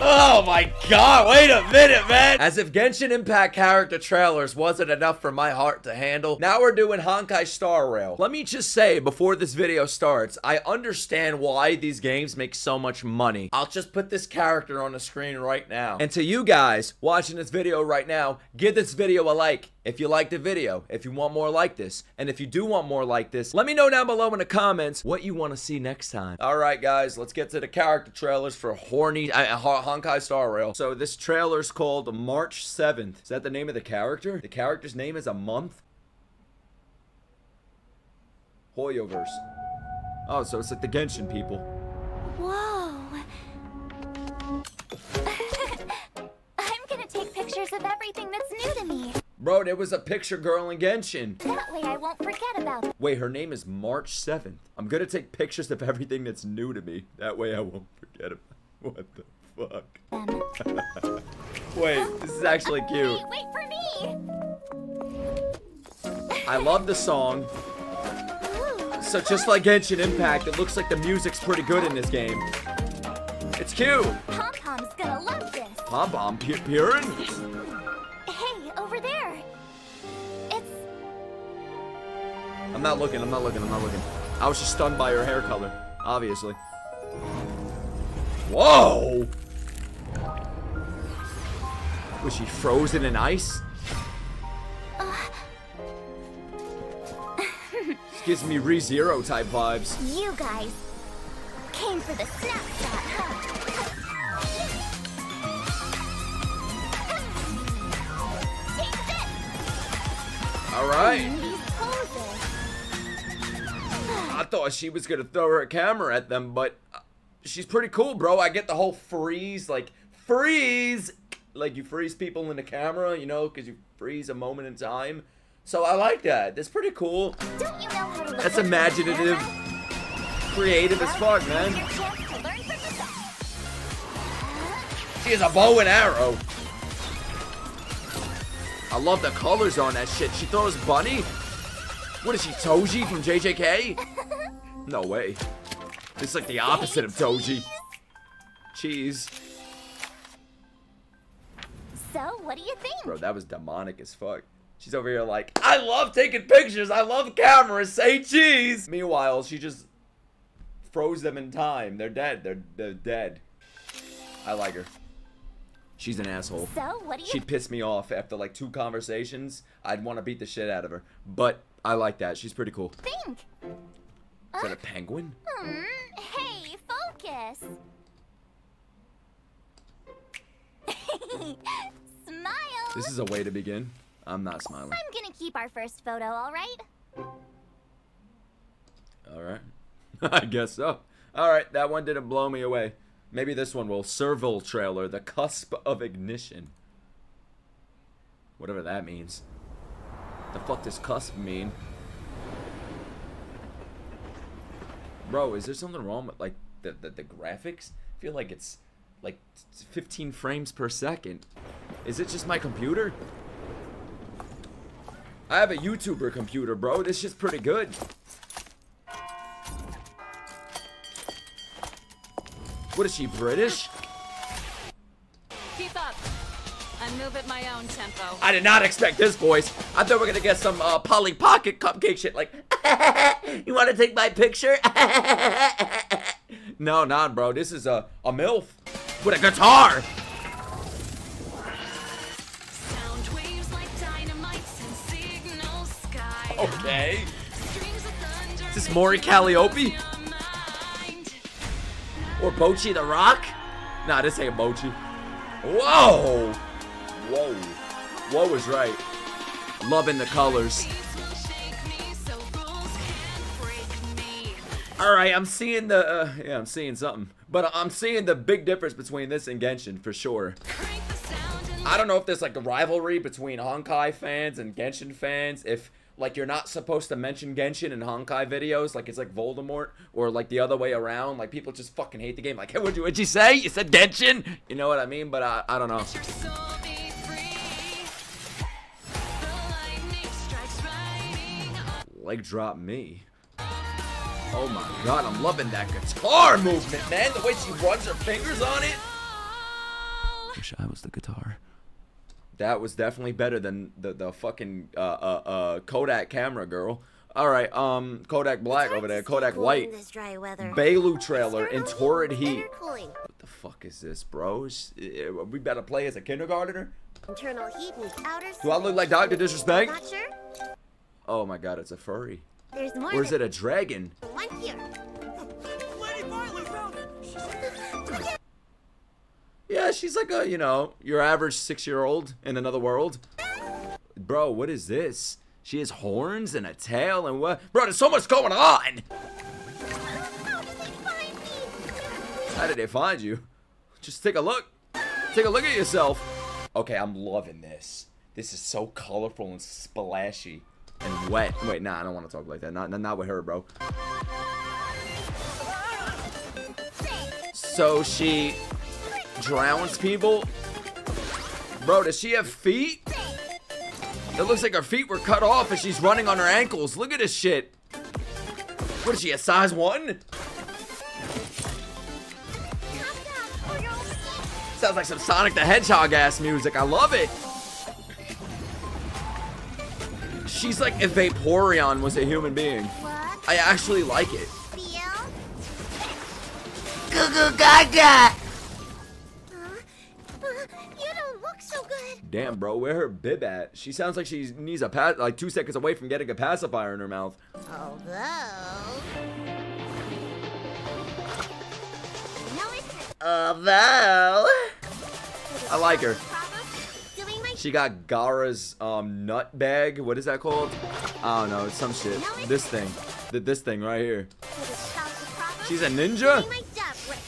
Oh my god, wait a minute, man! As if Genshin Impact character trailers wasn't enough for my heart to handle, now we're doing Honkai Star Rail. Let me just say, before this video starts, I understand why these games make so much money. I'll just put this character on the screen right now. And to you guys watching this video right now, give this video a like if you liked the video, if you want more like this, and if you do want more like this, let me know down below in the comments what you want to see next time. Alright guys, let's get to the character trailers for Horny, uh, Honkai Star Rail. So this trailer's called March 7th. Is that the name of the character? The character's name is a month? Hoyoverse. Oh, so it's like the Genshin people. Whoa. I'm gonna take pictures of everything that's new to me. Bro, there was a picture girl in Genshin. That way I won't forget about it. Wait, her name is March 7th. I'm gonna take pictures of everything that's new to me. That way I won't forget about What the fuck? Um, wait, this is actually cute. Wait, wait for me! I love the song. So just like Genshin Impact, it looks like the music's pretty good in this game. It's cute. Pom Pom's gonna love this. Pom Pom, I'm not looking. I'm not looking. I'm not looking. I was just stunned by her hair color, obviously. Whoa! Was she frozen in ice? this gives me ReZero type vibes. You guys came for the snapshot, huh? Alright. I thought she was gonna throw her camera at them, but uh, she's pretty cool, bro. I get the whole freeze, like, freeze! Like, you freeze people in the camera, you know, because you freeze a moment in time. So I like that. That's pretty cool. Don't you know how to That's good in the imaginative. Creative as fuck, man. Your chance to learn from the best. She has a bow and arrow. I love the colors on that shit. She throws Bunny? What is she, Toji from JJK? No way. This is like the opposite of Toji. Cheese. So, what do you think? Bro, that was demonic as fuck. She's over here like, I love taking pictures. I love cameras. Say cheese. Meanwhile, she just froze them in time. They're dead. They're, they're dead. I like her. She's an asshole. So, what do you She pissed me off after like two conversations. I'd want to beat the shit out of her. But I like that. She's pretty cool. think? Is that a penguin? Hmm. Hey, focus. Smile. This is a way to begin. I'm not smiling. I'm gonna keep our first photo, all right? All right. I guess so. All right, that one didn't blow me away. Maybe this one will. Serval trailer, the cusp of ignition. Whatever that means. The fuck does cusp mean? Bro, is there something wrong with like the, the, the graphics? I feel like it's like 15 frames per second. Is it just my computer? I have a YouTuber computer, bro. This shit's pretty good. What is she, British? I move at my own tempo. I did not expect this voice. I thought we were gonna get some uh, Polly Pocket cupcake shit like, you wanna take my picture? no, not bro. This is a, a MILF with a guitar. Like dynamite and signal sky. Okay. Streams of thunder Is this Mori Calliope? in your mind. Or Bocchi the Rock? Nah, this ain't Bocchi. Whoa! Whoa. Whoa is right. Loving the colors. Alright, I'm seeing the, uh, yeah, I'm seeing something. But I'm seeing the big difference between this and Genshin, for sure. I don't know if there's like a rivalry between Honkai fans and Genshin fans. If like you're not supposed to mention Genshin in Honkai videos, like it's like Voldemort, or like the other way around. Like people just fucking hate the game. Like, hey, what'd you, what'd you say? You said Genshin? You know what I mean? But I, I don't know. Leg drop me. Oh my god, I'm loving that guitar movement, man. The way she runs her fingers on it. Wish I was the guitar. That was definitely better than the the fucking uh uh, uh Kodak camera girl. All right, um Kodak Black over there, Kodak White. This dry weather. Bailu trailer in torrid heat. What the fuck is this, bro? Is- uh, We better play as a kindergartner? Internal heat outer. Do I look like Dr. Disrespect? Not sure. Oh my god, it's a furry. There's more. Or is it a dragon? one here? Yeah, she's like a, you know, your average six year old in another world. Bro, what is this? She has horns and a tail and what? Bro, there's so much going on! How did they find me? How did they find you? Just take a look. Take a look at yourself. Okay, I'm loving this. This is so colorful and splashy and wet. Wait, nah, I don't want to talk like that. Not, not, with her, bro. So she drowns people. Bro, does she have feet? It looks like her feet were cut off and she's running on her ankles. Look at this shit. What is she, a size one? Sounds like some Sonic the Hedgehog ass music. I love it. She's like if Vaporeon was a human being. What? I actually like it. Feel? Goo goo gaga. Uh, you don't look so good. Damn, bro, where her bib at? She sounds like she needs a pat like two seconds away from getting a pacifier in her mouth. Although. No, Although, I like her. She got Gaara's um nut bag. What is that called? I don't know. It's some shit. This thing. Th- This thing right here. She's a ninja? Doing my job right.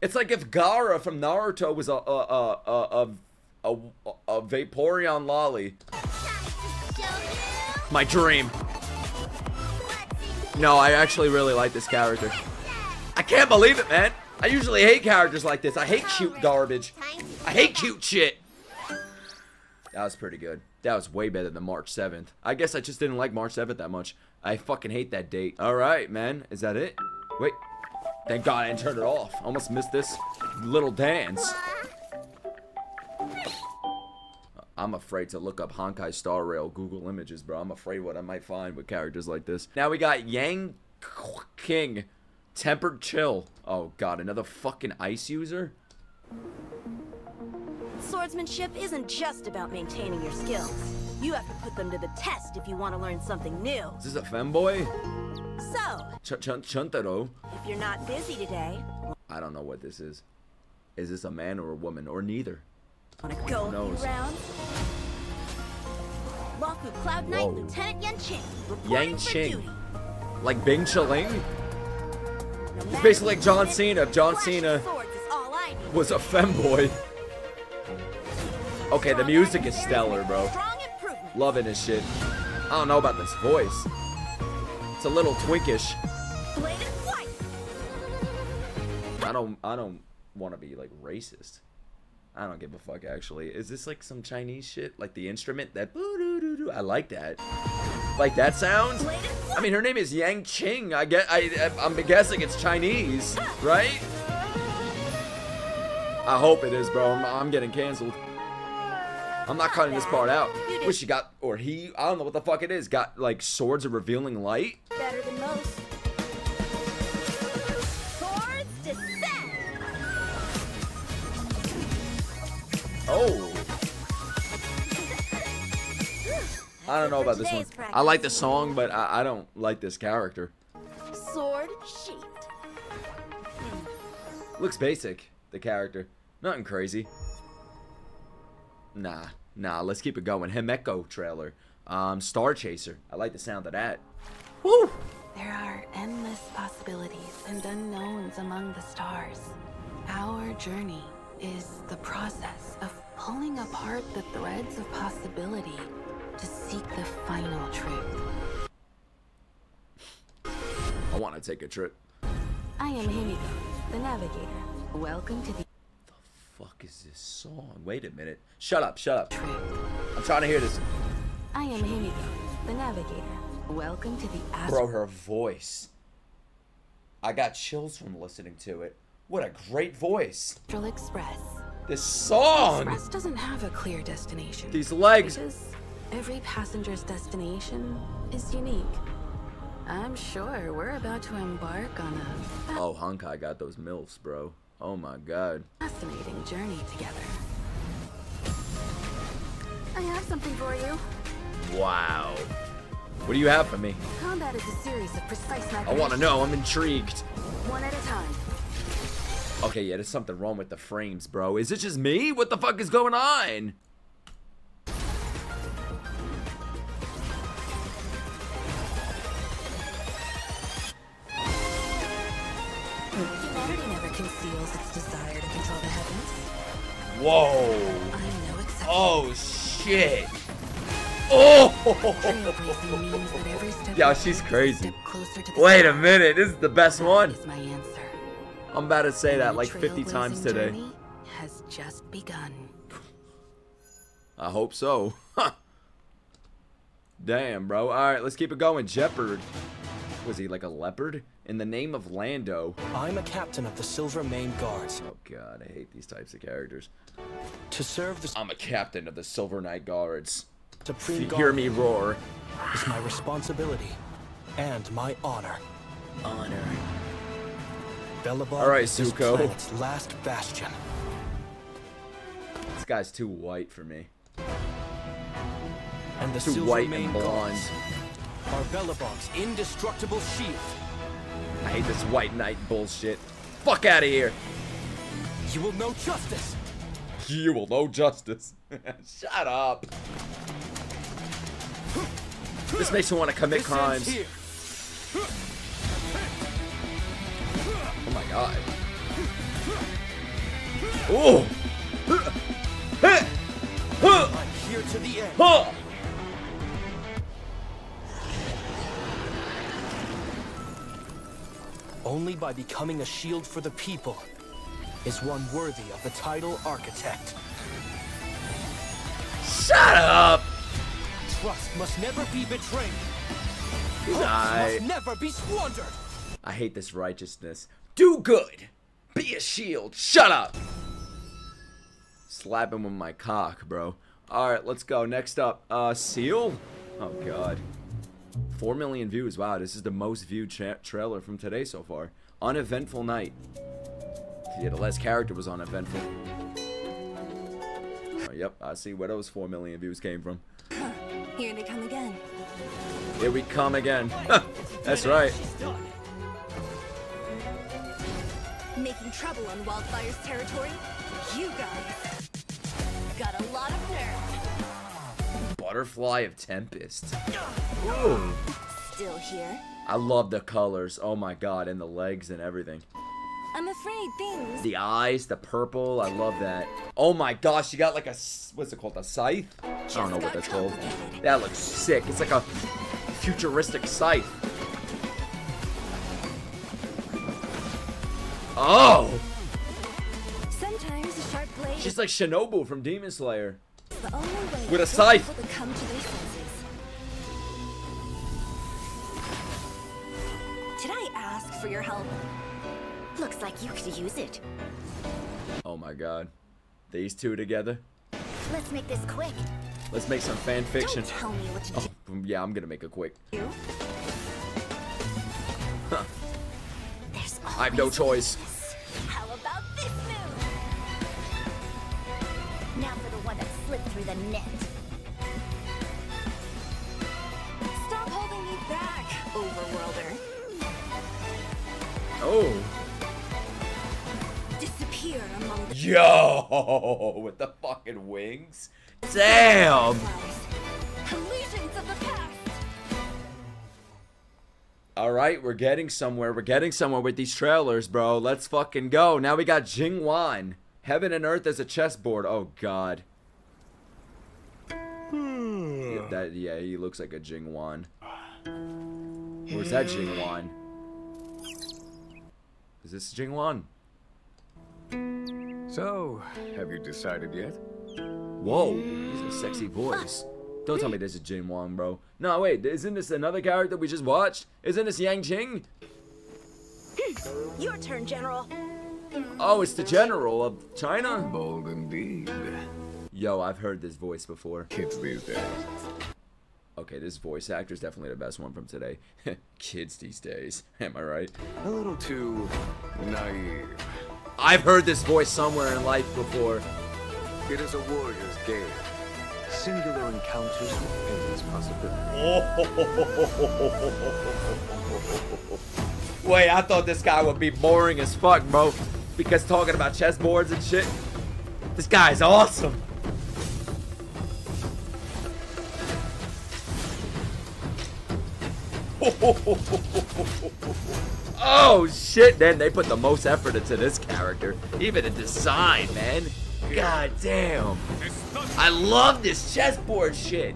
It's like if Gara from Naruto was a a a a a, a, a Vaporeon lolly. Time to show you My dream. No, I actually really like this character. I can't believe it, man. I usually hate characters like this. I hate cute garbage. I hate cute shit. That was pretty good. That was way better than March 7th. I guess I just didn't like March 7th that much. I fucking hate that date. All right, man. Is that it? Wait. Thank God I didn't turn it off. Almost missed this little dance. Uh, I'm afraid to look up Honkai Star Rail Google Images, bro. I'm afraid what I might find with characters like this. Now we got Yang King, Tempered Chill. Oh God, another fucking ice user. Swordsmanship isn't just about maintaining your skills. You have to put them to the test if you want to learn something new. Is this a femboy? So, Ch- ch- Chuntaro. if you're not busy today, I don't know what this is. Is this a man or a woman or neither? want to go a knows? few rounds? Luofu Cloud Knight. Lieutenant Yan Qing, reporting Yang for Qing. duty. Like Bing Chiling No It's basically like John Cena. John Cena was a femboy. Okay, the music is stellar, bro. Loving this shit. I don't know about this voice. It's a little twinkish. I don't I don't want to be like racist. I don't give a fuck actually. Is this like some Chinese shit? Like the instrument that? I like that. Like that sound? I mean her name is Yang Qing. I get I I'm guessing it's Chinese, right? I hope it is, bro. I'm, I'm getting canceled. I'm not cutting this part out. What she got or he I don't know what the fuck it is. Got like swords of revealing light? Better than Oh. I don't know about this one. I like the song, but I, I don't like this character. Sword sheathed. Looks basic, the character. Nothing crazy. Nah, nah, let's keep it going. Himeko trailer. Um, Star Chaser. I like the sound of that. Woo! There are endless possibilities and unknowns among the stars. Our journey is the process of pulling apart the threads of possibility to seek the final truth. I want to take a trip. I am Himeko, the navigator. Welcome to the The Fuck is this song? Wait a minute. Shut up, shut up. truth. I'm trying to hear this. I am Himeko, the navigator. Welcome to the Bro, her voice. I got chills from listening to it. What a great voice. Astral Express. This song! Express doesn't have a clear destination. These legs. Because every passenger's destination is unique. I'm sure we're about to embark on a Oh, Honkai got those MILFs, bro. Oh my god. fascinating journey together. I have something for you. Wow. What do you have for me? Combat is a series of precise I want to know. I'm intrigued. One at a time. Okay, yeah, there's something wrong with the frames, bro. Is it just me? What the fuck is going on? Humanity never conceals its desire to control the heavens. Whoa. I'm no exception. Oh, shit. Oh! Trailblazing means that every step Yeah, she's crazy. step closer to the Wait a minute. This is the best one. Is my answer. I'm about to say that like 50 times today. Has just begun. I hope so. Damn, bro. All right, let's keep it going. Gepard. Was he like a leopard? In the name of Landau. I'm a captain of the Silver Mane Guards. Oh god, I hate these types of characters. To serve the I'm a captain of the Silver Knight Guards. Supreme If you Guard hear me roar. is my responsibility and my honor. Honor. Belobog All right, Zuko. last bastion. This guy's too white for me. And the Too white and blonde. Are Belobog's indestructible shield. I hate this white knight bullshit. Fuck out of here. You will know justice. You will know justice. Shut up. This makes me want to commit This crimes. God. Oh. I'm here to the end. Huh. Only by becoming a shield for the people is one worthy of the title Architect. Shut up. Trust must never be betrayed. I, Must never be squandered. I hate this righteousness. Do good. Be a shield. Shut up. Slap him with my cock, bro. Alright, let's go. Next up, uh, Seal? Oh, God. 4 million views. Wow, this is the most viewed tra trailer from today so far. Uneventful night. Yeah, the last character was uneventful. Oh, yep, I see where those 4 million views came from. Here they come again. Here we come again. That's right. Making trouble on Wildfire's territory? You guys got a lot of nerve. Butterfly of Tempest. Ooh. Still here? I love the colors. Oh my god, and the legs and everything. I'm afraid things. The eyes, the purple, I love that. Oh my gosh, you got like a, what's it called? A scythe? I don't know what that's called. That looks sick. It's like a futuristic scythe. Oh, Sometimes a sharp blade she's like Shinobu from Demon Slayer. the only way with a scythe. to come to their senses. Did I ask for your help? Looks like you could use it. Oh my god, these two together. Let's make this quick. Let's make some fan fiction. Don't tell me what to Oh, yeah, I'm gonna make it quick. do. I have no choice. How about this move? Now for the one that slipped through the net. Stop holding me back, Overworlder. Oh. Disappear among the Yo, with the fucking wings. Damn. All right, we're getting somewhere. We're getting somewhere with these trailers, bro. Let's fucking go. Now we got Jing Wan. Heaven and Earth as a chessboard. Oh god. Hmm. Yeah, that yeah, he looks like a Jing Wan. Where's that Jing Wan? Is this Jing Wan? So, have you decided yet? Whoa, he's a sexy voice. Don't tell me this is Jing Wan, bro. No, wait, isn't this another character we just watched? Isn't this Yang Ching? Hmm, your turn, General. Oh, it's the general of China? Bold indeed. Yo, I've heard this voice before. Kids these days. Okay, this voice actor is definitely the best one from today. Kids these days. Am I right? A little too naive. I've heard this voice somewhere in life before. It is a warrior's game. Singular encounters with endless possibilities. Wait, I thought this guy would be boring as fuck, bro. Because talking about chessboards and shit. This guy's awesome. Oh shit, then they put the most effort into this character. Even the design, man. God damn. I love this chessboard shit.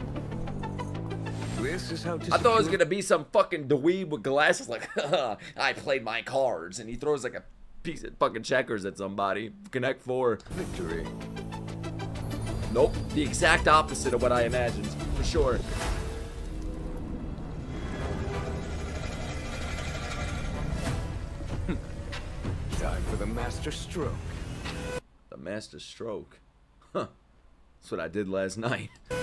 This is how to I thought it was gonna be some fucking dweeb with glasses like, I played my cards, and he throws like a piece of fucking checkers at somebody. Connect four. victory. Nope, the exact opposite of what I imagined, for sure. Time for the master stroke. Master stroke. Huh. That's what I did last night. I'm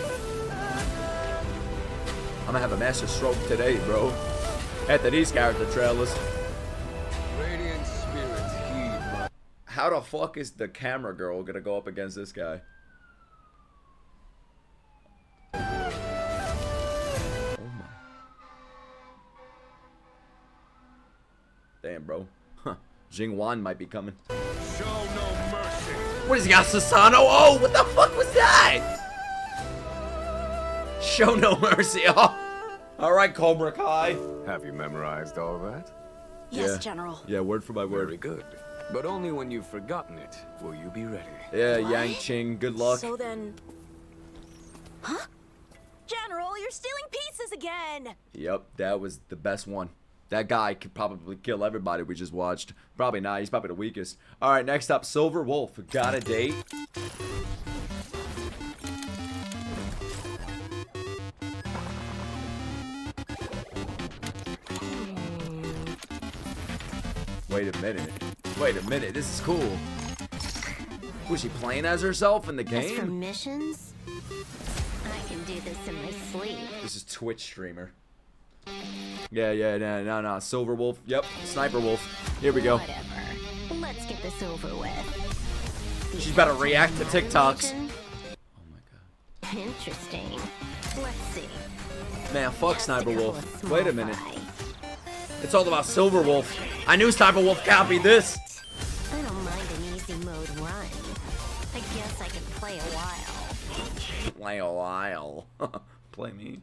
gonna have a master stroke today, bro. After these character trailers. Radiant spirits heed How the fuck is the camera girl gonna go up against this guy? Oh my. Damn, bro. Huh. Jing Wan might be coming. show no mercy. What is he got, Susanoo? Oh, what the fuck was that? Show no mercy. Oh. All right, Cobra Kai. Have you memorized all that? Yes, Yeah. General. Yeah, word for my Very word. good. But only when you've forgotten it will you be ready. Yeah, What? Yang Ching, good luck. So then. Huh? General, you're stealing pieces again! Yep, that was the best one. That guy could probably kill everybody we just watched. Probably not. He's probably the weakest. All right, next up, Silver Wolf. Got a date? Wait a minute. Wait a minute. This is cool. Was she playing as herself in the As for game? missions, I can do this in my sleep. This is Twitch streamer. Yeah, yeah, no, no, no. Silver Wolf. Yep, Sniper Wolf. Here we go. Whatever. Let's get this over with. She's about to react to TikToks. Religion? Oh my god. Interesting. Let's see. Man, fuck Sniper Wolf. Wait a minute. It's all about Silver Wolf. I knew Sniper Wolf copied this. I don't mind an easy mode run. I guess I can play a while. Play a while. Play me.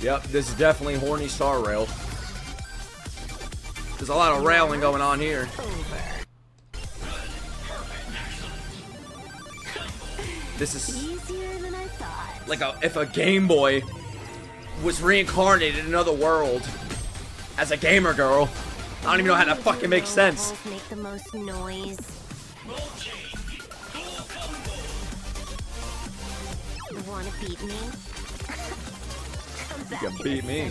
Yep, this is definitely horny Star Rail. There's a lot of railing going on here. This is like a, if a Game Boy was reincarnated in another world as a gamer girl. I don't even know how that fucking makes sense. Make the most noise. Wanna beat me? Back can beat me.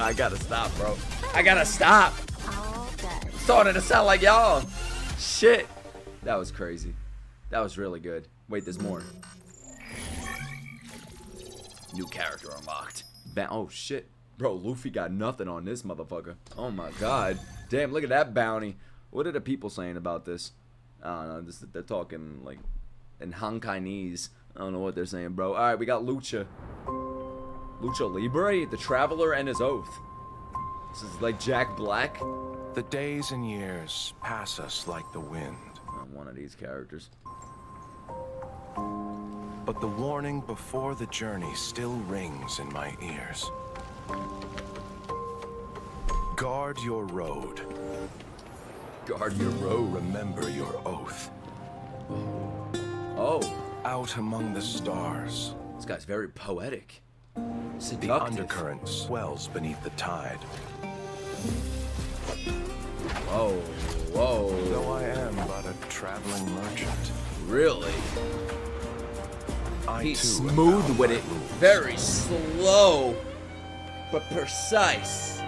I gotta stop, bro. I gotta stop. All. Starting to sound like y'all. Shit. That was crazy. That was really good. Wait, there's more. New character unlocked. Ba- oh shit. Bro, Luffy got nothing on this motherfucker. Oh my god. Damn, look at that bounty. What are the people saying about this? I don't know. This, they're talking like in Hankaiese. I don't know what they're saying, bro. Alright, we got Lucha. Lucha Libre, the Traveler, and his Oath. This is like Jack Black. The days and years pass us like the wind, Uh, one of these characters. but the warning before the journey still rings in my ears. Guard your road. Guard your road. Remember your oath. Oh, Out among the stars, this guy's very poetic. The undercurrent swells beneath the tide. Whoa, whoa. Though I am but a traveling merchant, Really? I He's smooth with it. Very slow. but precise.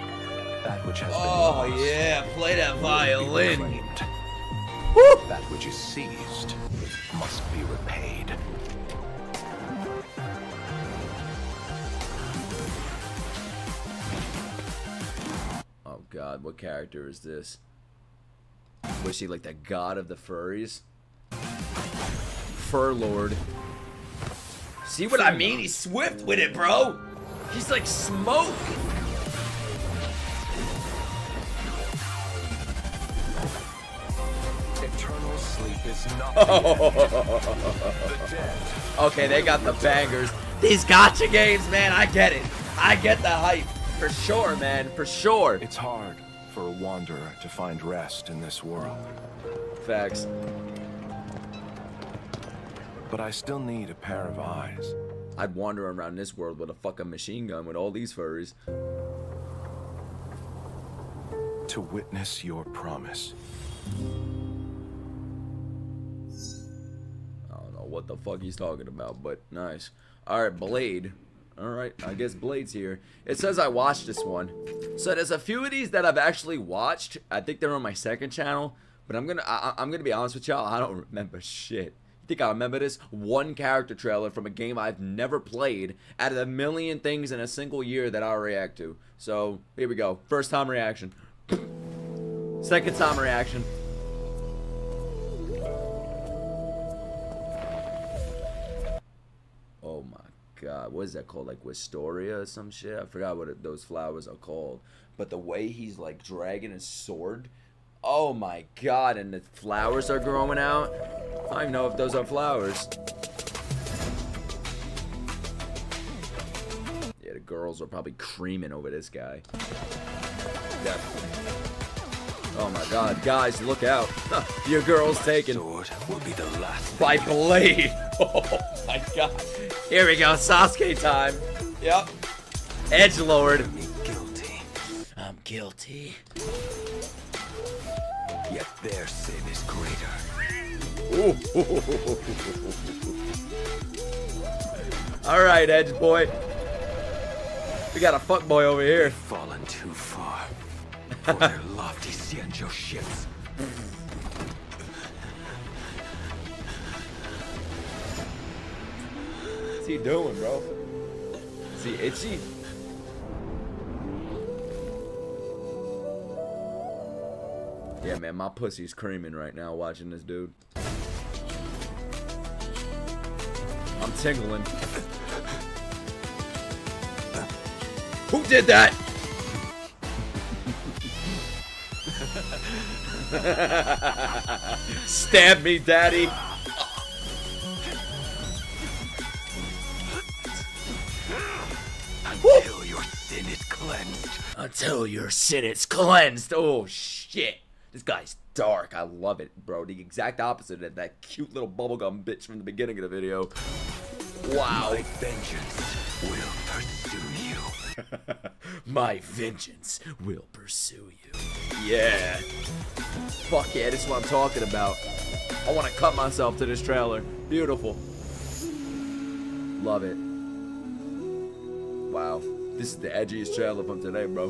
That which has Oh been lost yeah, play that violin. That which is seized must be repaid. God, what character is this? Was he like the god of the furries? Fur Lord. See what I mean? He's swift with it, bro. He's like smoke. Eternal sleep is not the. Okay, they got the bangers. These gotcha games, man, I get it. I get the hype. For sure, man, for sure. It's hard for a wanderer to find rest in this world, Facts. but I still need a pair of eyes. I'd wander around this world with a fucking machine gun with all these furries. to witness your promise. I don't know what the fuck he's talking about, but nice. Alright, Blade. Alright, I guess Blade's here. It says I watched this one. So there's a few of these that I've actually watched. I think they're on my second channel. But I'm gonna I, I'm gonna be honest with y'all, I don't remember shit. You think I remember this? One character trailer from a game I've never played out of the million things in a single year that I'll react to. So here we go. First time reaction. Second time reaction. My god, what is that called? Like Wisteria or some shit? I forgot what it, those flowers are called. But the way he's like dragging his sword, oh my god, and the flowers are growing out. I don't even know if those are flowers. Yeah, the girls are probably creaming over this guy. Definitely. Oh my god, guys, look out. Your girl's taken Sword will be the last. by Blade. Oh my god. Here we go, Sasuke time. Yep. Edge Lord. Me guilty, I'm guilty. yet their sin is greater. All right, Edge boy. We got a fuck boy over here. Fallen too far for their lofty Xianzhou ships. What's he doing, bro? Is he itchy? Yeah, man, my pussy's creaming right now watching this dude. I'm tingling. Who did that? Stab me, daddy. Until your sin is cleansed. Until your sin is cleansed. Oh shit. This guy's dark. I love it, bro. The exact opposite of that cute little bubblegum bitch from the beginning of the video. Wow. My vengeance will pursue. My vengeance will pursue you. Yeah. Fuck yeah, this is what I'm talking about. I want to cut myself to this trailer. Beautiful. Love it. Wow. This is the edgiest trailer from today, bro.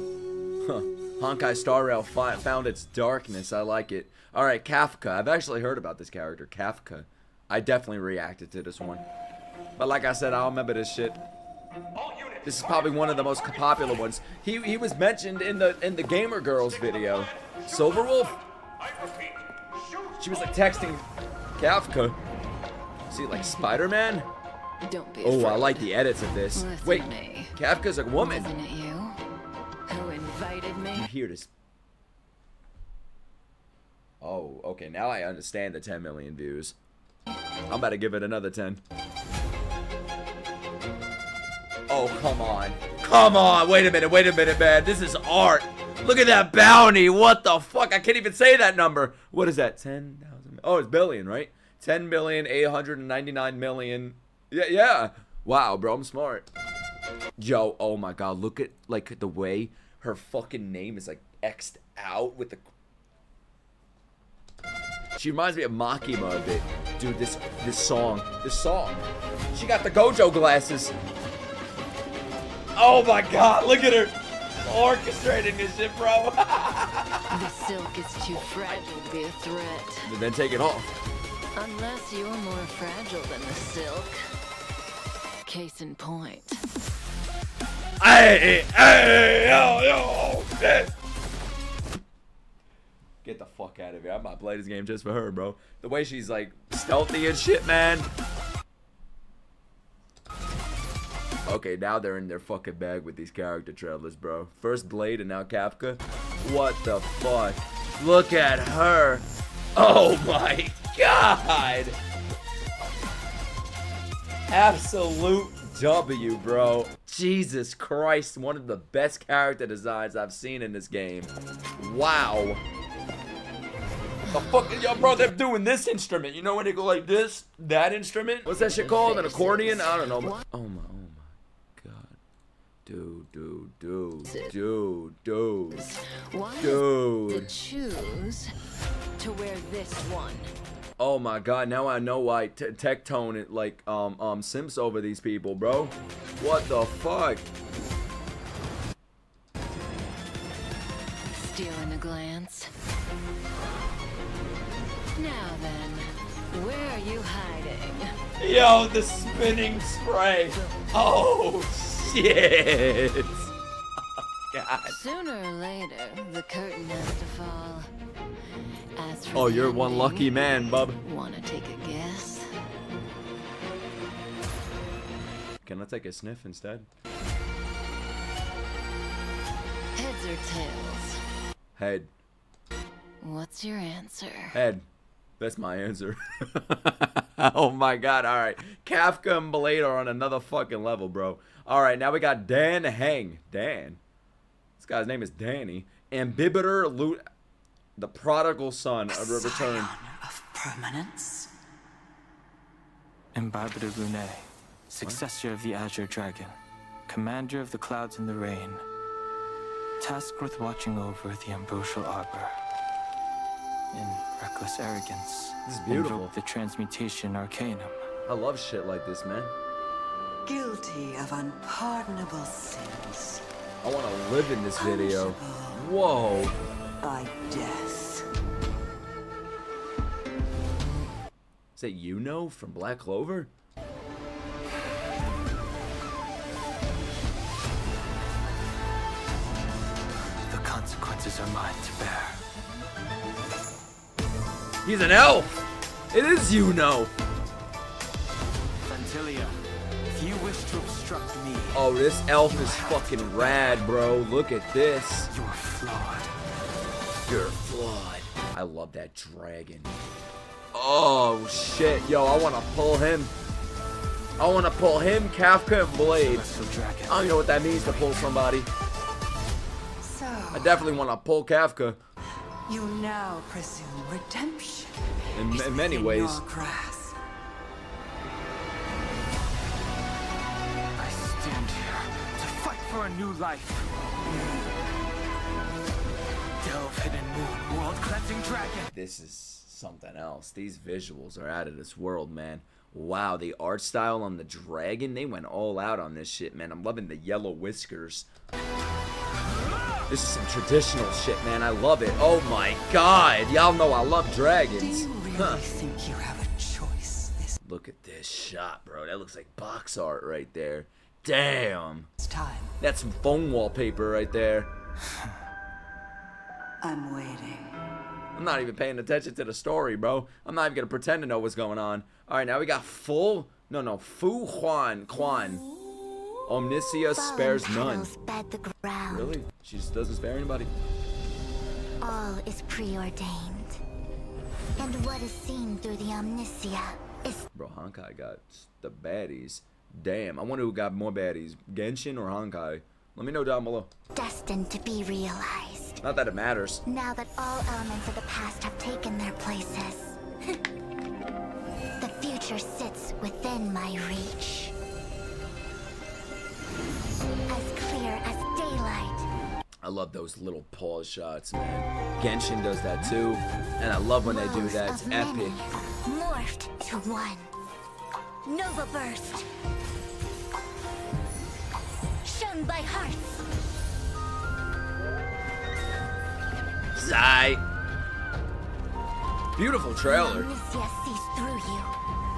Huh. Honkai Star Rail found its darkness. I like it. Alright, Kafka. I've actually heard about this character, Kafka. I definitely reacted to this one. But like I said, I don't remember this shit. This is probably one of the most popular ones. He he was mentioned in the in the Gamer Girls video. Silverwolf? She was like texting Kafka. See like Spider-Man? Don't be Oh, I like the edits of this. Listen Wait, me. Kafka's a woman. Wasn't it you who invited me? You hear this? Oh, okay. Now I understand the 10 million views. I'm about to give it another 10. Oh, come on. Come on. Wait a minute. Wait a minute, man. This is art. Look at that bounty. What the fuck? I can't even say that number. What is that? 10,000. Oh, it's billion, right? 10 million, 899 million. Yeah, yeah. Wow, bro. I'm smart. Yo, oh my god, look at like the way her fucking name is like xed out with the She reminds me of Makima a bit. Dude, this this song. This song. She got the Gojo glasses. Oh my god, look at her orchestrating this shit, bro. The silk is too fragile to be a threat. and then take it off. Unless you're more fragile than the silk. Case in point. Hey, hey, yo, yo, shit. Get the fuck out of here. I'm not playing this game just for her, bro. The way she's like stealthy and shit, man. Okay, now they're in their fucking bag with these character trailers, bro. First Blade and now Kafka. What the fuck? Look at her. Oh my god. Absolute W, bro. Jesus Christ, one of the best character designs I've seen in this game. Wow. The fuck, yo, bro, they're doing this instrument. You know when they go like this? That instrument? What's that shit called? An accordion? I don't know. Oh my. Dude, dude, dude, dude, dude. Why is Dude. to choose to wear this one? Oh my god, now I know why T Tectone it like um um simps over these people, bro. What the fuck? Stealing a glance. Now then, where are you hiding? Yo, the spinning spray. Oh shit. God. Sooner or later, the curtain has to fall. As for Oh, you're the one lucky man, bub. Wanna take a guess? Can I take a sniff instead? Heads or tails? Head. What's your answer? Head. That's my answer. oh my god, alright. Kafka and Blade are on another fucking level, bro. Alright, now we got Dan Heng. Dan. This guy's name is Danny. Ambibitor Loot. The prodigal son of a return. of permanence. Imbibitor Lunae, successor of the Azure Dragon, commander of the clouds and the rain, tasked with watching over the ambrosial arbor. In reckless arrogance, This is beautiful. the transmutation arcanum. I love shit like this, man. Guilty of unpardonable sins. I want to live in this video. Whoa. By death. Is that Yuno from Black Clover? The consequences are mine to bear. He's an elf. It is you know. Oh, this elf is fucking rad, bro. Look at this. you are flawed. You're flawed. I love that dragon. Oh shit, yo, I want to pull him. I want to pull him, Kafka, and Blade. I don't know what that means to pull somebody. So, I definitely want to pull Kafka. you now presume redemption. In, in many ways. Your grasp. For a new life. Delve hidden moon, world cleansing dragon. This is something else. These visuals are out of this world, man. Wow, the art style on the dragon, they went all out on this shit, man. I'm loving the yellow whiskers. This is some traditional shit, man. I love it. Oh my god. Y'all know I love Do dragons. you really Huh. think you have a choice this Look at this shot, bro. That looks like box art right there. Damn. It's time? That's some phone wallpaper right there. I'm waiting. I'm not even paying attention to the story, bro. I'm not even gonna pretend to know what's going on. All right, now we got full. No, no, Fu Huan Quan. Omniscia spares none. the. Really? She just doesn't spare anybody. All is preordained. And what is seen through the Omniscia is Bro, Honkai got the baddies. Damn, I wonder who got more baddies, Genshin or Honkai. Let me know down below. destined to be realized. Not that it matters. Now that all elements of the past have taken their places, the future sits within my reach. As clear as daylight. I love those little pause shots, man. Genshin does that too, and I love when they do that. It's epic. Morphed to one. Nova Burst. Known by hearts. Sigh. Beautiful trailer. Sees through you.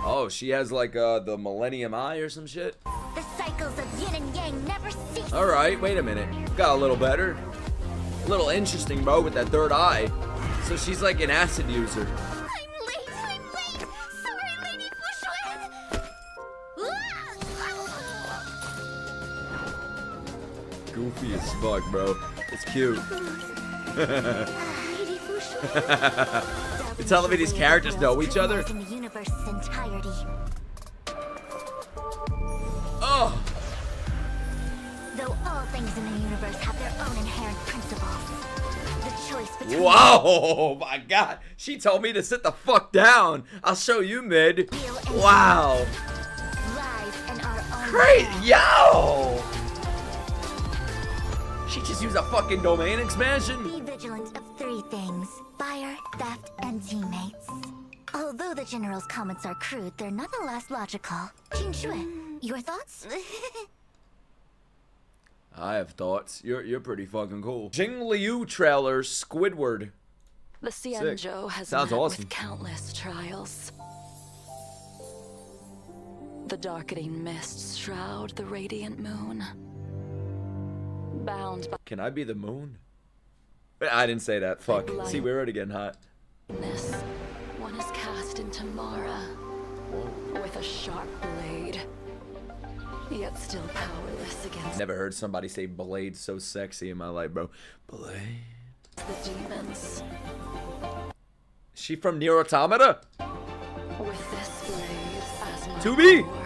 Oh, she has like uh the Millennium Eye or some shit. The cycles of yin and yang never cease. All right, wait a minute. Got a little better. A little interesting, bro, with that third eye. So she's like an acid user. Goofy as fuck, bro. It's cute. Lady Fu Xuan. You're telling me these characters know each other? In the universe's entirety. Oh, Though all things in the universe have their own inherent principles. The choice between wow, my god. She told me to sit the fuck down. I'll show you mid. Wow. lies in our own Great, yo. She just used a fucking domain expansion. Be vigilant of three things fire, theft, and teammates. Although the General's comments are crude, they're nonetheless logical. Jin Shui, your thoughts? I have thoughts. You're you're pretty fucking cool. Jingliu trailer Squidward. The Xianzhou has Sounds met awesome. with countless trials. The darkening mists shroud the radiant moon. Bound by Can I be the moon? I didn't say that. Fuck. See, we're already getting hot. darkness, one is cast into Mara with a sharp blade, yet still powerless against Never heard somebody say blade so sexy in my life, bro. Blade. the demons. She from Automata? With this blade as my To be.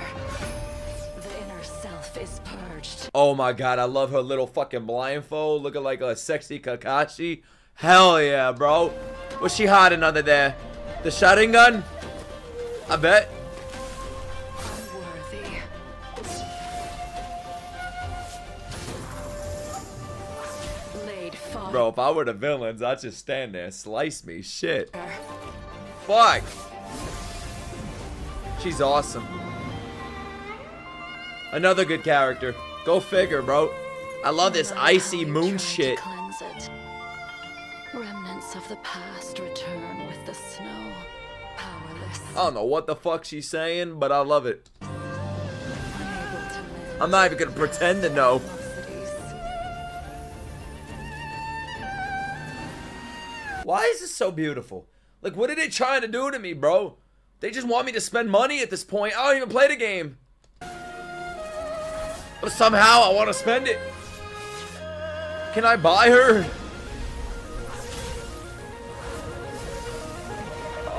Oh my god, I love her little fucking blindfold, looking like a sexy Kakashi. Hell yeah, bro. What's she hiding under there? The shotgun gun? I bet. Unworthy. Bro, if I were the villains, I'd just stand there and slice me. Shit. Fuck. She's awesome. Another good character. Go figure, bro. I love this icy moon shit. Remnants of the past return with the snow. Powerless. I don't know what the fuck she's saying, but I love it. Unable to live. I'm not even gonna pretend to know. Why is this so beautiful? Like, what are they trying to do to me, bro? They just want me to spend money at this point. I don't even play the game. But somehow I want to spend it. Can I buy her?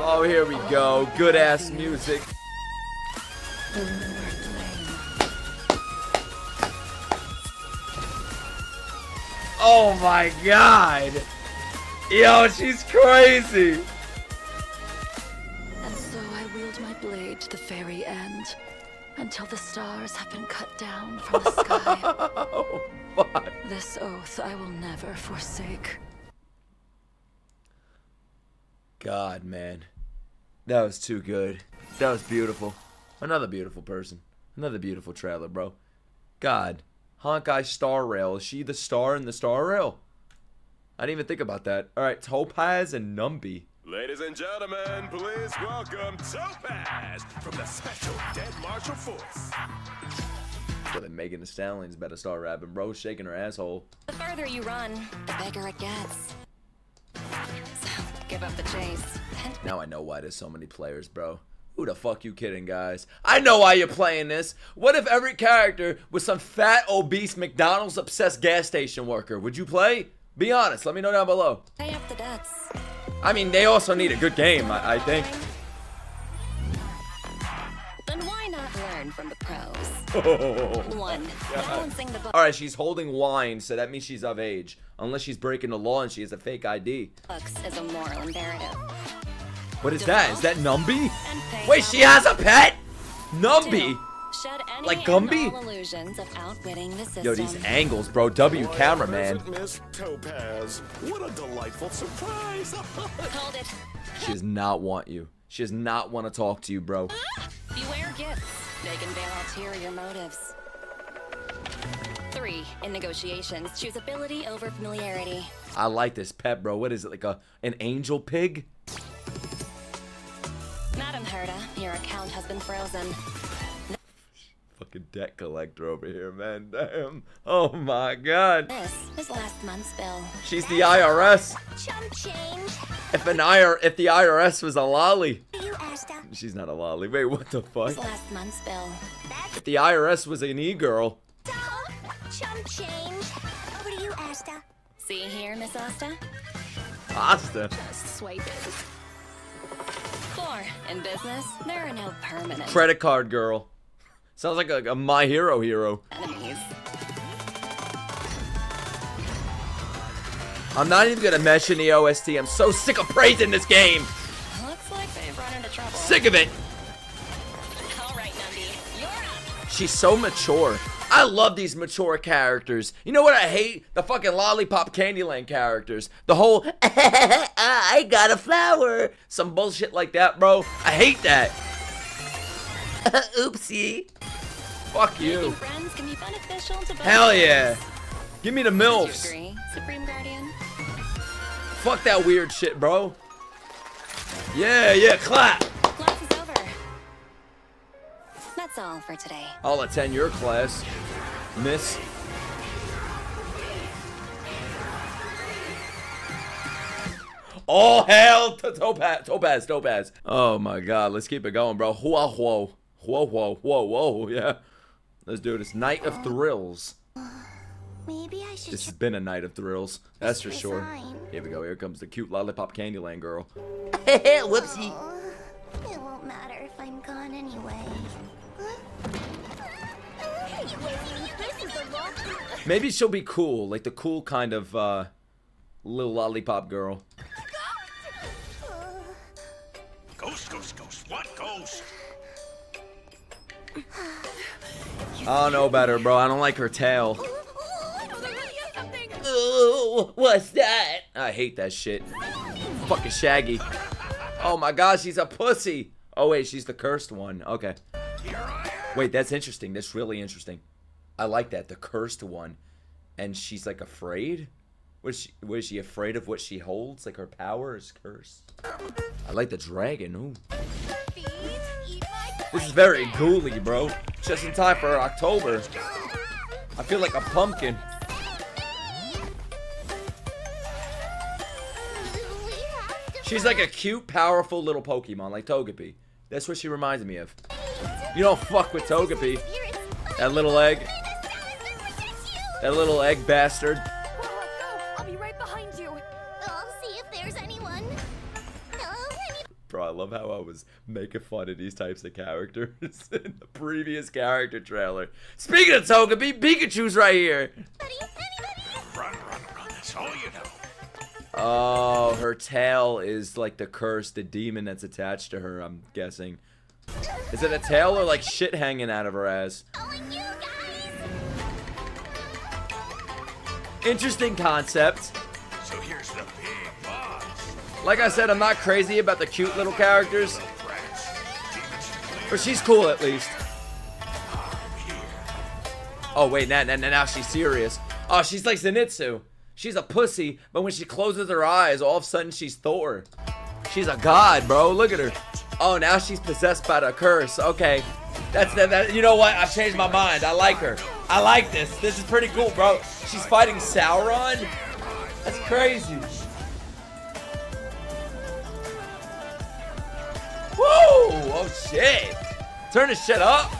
Oh, here we go. Good ass music. Oh my god. Yo, she's crazy. And so I wield my blade to the very end. Until the stars have been cut down from the sky. Oh, fuck. This oath I will never forsake. God, man. That was too good. That was beautiful. Another beautiful person. Another beautiful trailer, bro. God. Honkai Star Rail. Is she the star in the Star Rail? I didn't even think about that. Alright, Topaz and Numby. Ladies and gentlemen, please welcome Topaz from the Special Dead Martial Force. So then Megan Thee Stallion's better start rapping, bro. Shaking her asshole. The further you run, the bigger it gets. So, give up the chase. Now I know why there's so many players, bro. Who the fuck you kidding, guys? I know why you're playing this. What if every character was some fat, obese, McDonald's obsessed gas station worker? Would you play? Be honest. Let me know down below. pay up the debts. I mean, they also need a good game, I, I think. Then why not learn from the pros? One, balancing the All right, she's holding wine, so that means she's of age. Unless she's breaking the law and she has a fake ID. books is a moral imperative. What is that? Is that Numby? Wait, she has a pet? Numby? Two, Shed any Like and Gumby? illusions of outwitting the system. Yo, these angles, bro. W cameraman. Miss Topaz. What a delightful surprise. Hold it. She does not want you. She does not want to talk to you, bro. Ah! Beware gifts. They can veil ulterior motives. Three. three. In negotiations, choose ability over familiarity. I like this pet, bro. What is it, like a an angel pig? Madam Herta, your account has been frozen. Fucking debt collector over here, man. Damn. Oh my god. This is last month's bill. She's the IRS. Chump change. If an IR, if the IRS was a lolly. You. She's not a lolly. Wait, what the fuck? It's last month's bill. If the IRS was an e-girl. Chump change. Over to you, Asta. See here, Miss Asta? Asta. Just swipe it. Four. In business, there are no permanent Credit card girl. Sounds like a, a My Hero hero. enemies. I'm not even gonna mention the OST. I'm so sick of praising this game. Looks like they've run into trouble. Sick of it. All right, Numby, you're up. She's so mature. I love these mature characters. You know what I hate? The fucking Lollipop Candyland characters. The whole, I got a flower. Some bullshit like that, bro. I hate that. Oopsie. Fuck you. Friends can be beneficial to. Hell yeah. Give me the MILFs. Supreme Guardian? Fuck that weird shit, bro. Yeah, yeah, clap. Class is over. That's all for today. I'll attend your class, miss. Oh hell to Topaz, Topaz, Topaz. Oh my god, let's keep it going, bro. Whoa, whoa, whoa, whoa, whoa, whoa, yeah. Let's do this. Night of Thrills. Maybe I should. This has been a night of thrills. That's for sure. Here we go. Here comes the cute lollipop Candyland girl. Whoopsie. It won't matter if I'm gone anyway. This is a lot. Maybe she'll be cool, like the cool kind of uh, little lollipop girl. Ghost, ghost, ghost. What ghost? Oh, I don't know about her, bro. I don't like her tail. Ooh, what's that? I hate that shit. Fucking Shaggy. Oh my god, she's a pussy. Oh wait, she's the cursed one. Okay. Wait, that's interesting. That's really interesting. I like that. The cursed one. And she's like afraid? Was she was she afraid of what she holds? Like her power is cursed. I like the dragon. Ooh. This is very ghouly, bro. Just in time for October. I feel like a pumpkin. She's like a cute, powerful little Pokemon, like Togepi. That's what she reminds me of. You don't fuck with Togepi. That little egg. That little egg bastard. Bro, I love how I was making fun of these types of characters in the previous character trailer. Speaking of Togepi, Pikachu's right here. Run, run, run. That's all you know. Oh, her tail is like the curse, the demon that's attached to her, I'm guessing. Is it a tail or like shit hanging out of her ass? Interesting concept. So here's the. Like I said, I'm not crazy about the cute little characters. But she's cool at least. Oh wait, now, now, now she's serious. Oh, she's like Zenitsu. She's a pussy, but when she closes her eyes, all of a sudden she's Thor. She's a god, bro. Look at her. Oh, now she's possessed by the curse. Okay. That's that, that. You know what? I've changed my mind. I like her. I like this. This is pretty cool, bro. She's fighting Sauron. That's crazy. Woo! Oh shit! Turn this shit up.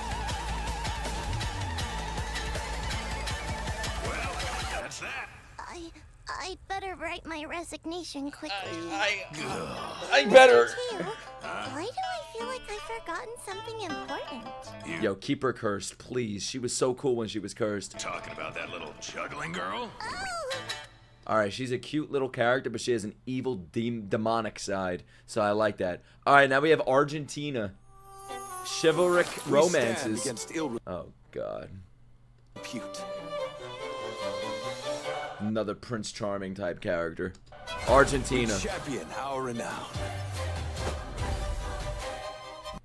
That's that. I I'd better write my resignation quickly. I, I better. Too. Why do I feel like I've forgotten something important? Yo, keep her cursed, please. She was so cool when she was cursed. Talking about that little juggling girl? Oh, All right, she's a cute little character, but she has an evil, dem- demonic side. So I like that. All right, now we have Argentina. Chivalric romances. Oh God, another Prince Charming type character. Argentina. Champion, how renowned.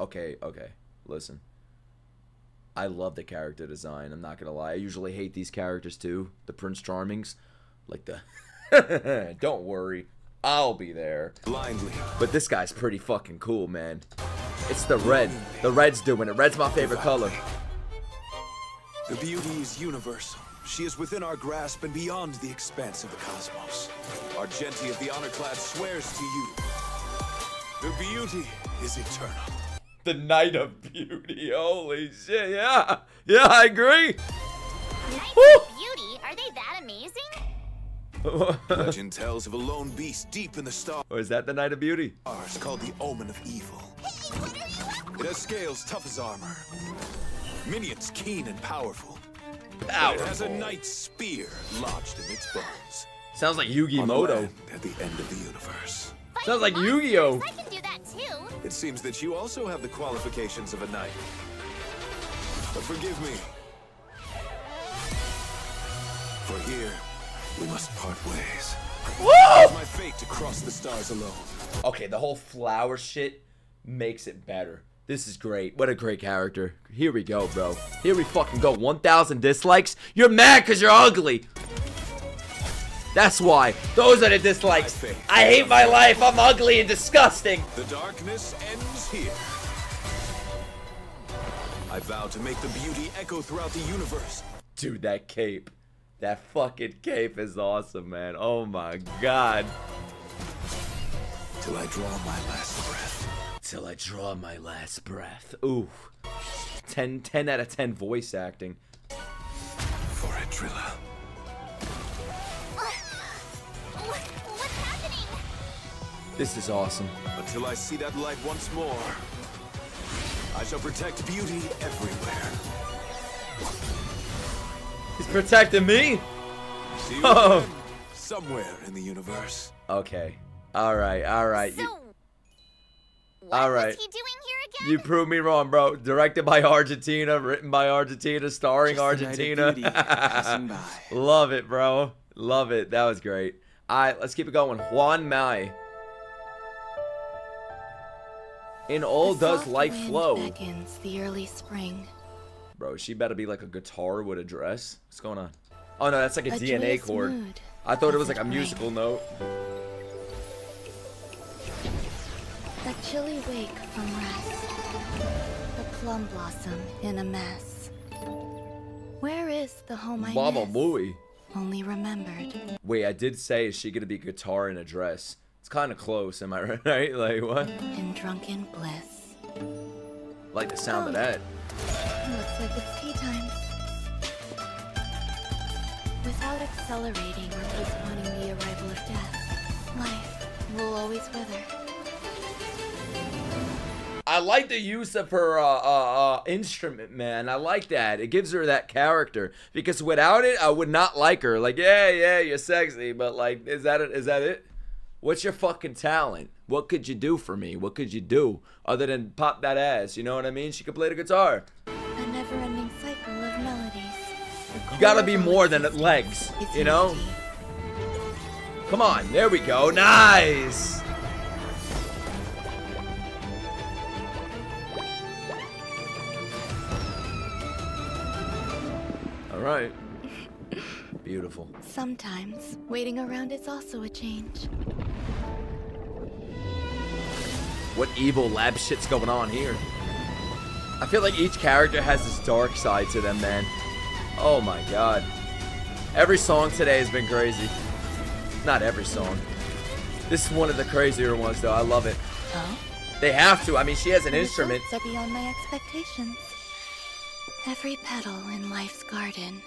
Okay, okay. Listen. I love the character design. I'm not gonna lie. I usually hate these characters too. The Prince Charmings, like the. Don't worry, I'll be there. Blindly. But this guy's pretty fucking cool, man. It's the red. The red's doing it. Red's my favorite color. The beauty is universal. She is within our grasp and beyond the expanse of the cosmos. Argenti of the Honor Honorclad swears to you. The beauty is eternal. The Night of Beauty. Holy shit. Yeah. Yeah, I agree. Nights of Beauty? Are they that amazing? Legend tells of a lone beast deep in the stars Or is that the Night of Beauty? Ours called the Omen of Evil. It has scales tough as armor. Minions keen and powerful. But It has a knight's spear lodged in its bones. Sounds like On Yu-Gi-Moto. land At the end of the universe. Sounds like Yu-Gi-Oh. I can do that too. It seems that you also have the qualifications of a knight. But forgive me. For here, we must part ways. It's my fate to cross the stars alone. Okay, the whole flower shit makes it better. This is great. What a great character. Here we go, bro. Here we fucking go. 1,000 dislikes? You're mad because you're ugly. That's why. Those are the dislikes. I hate my life. I'm ugly and disgusting. The darkness ends here. I vow to make the beauty echo throughout the universe. Dude, that cape. That fucking cape is awesome, man. Oh my god. Till I draw my last breath. Till I draw my last breath. Ooh. 10, 10 out of 10 voice acting. For Idrila. What, what's happening? This is awesome. Until I see that light once more, I shall protect beauty everywhere. He's protecting me? Oh. somewhere in the universe. Okay. Alright, alright. So, what Alright. was he doing here again? You proved me wrong, bro. Directed by Argentina, written by Argentina, starring Just the night of Argentina. beauty. Love it, bro. Love it. That was great. Alright, let's keep it going. Ruan Mei. In all does soft life flow. Beckons the early spring. Bro, she better be like a guitar with a dress. What's going on? Oh no, that's like a, A DNA chord. mood I thought it was like a musical note. A chilly wake from rest. A plum blossom in a mess. Where is the home I Mama miss? Mooey. Only remembered. Wait, I did say is she gonna be guitar in a dress? It's kind of close, am I right? Like what? In drunken bliss. Like the sound of that. Oh. Looks like it's tea time. Without accelerating or postponing the arrival of death, life will always wither. I like the use of her uh, uh, uh, instrument, man. I like that. It gives her that character because without it, I would not like her. Like, yeah, yeah, you're sexy, but like, is that it? Is that it? What's your fucking talent? What could you do for me? What could you do other than pop that ass? You know what I mean? She could play the guitar. Gotta be more than legs, you know? Come on, there we go. Nice. All right. Beautiful. Sometimes waiting around is also a change. What evil lab shit's going on here? I feel like each character has this dark side to them, man. Oh my god. Every song today has been crazy. Not every song. This is one of the crazier ones, though. I love it. Oh? They have to. I mean, she has an The instrument. are beyond my expectations. Every petal in life's garden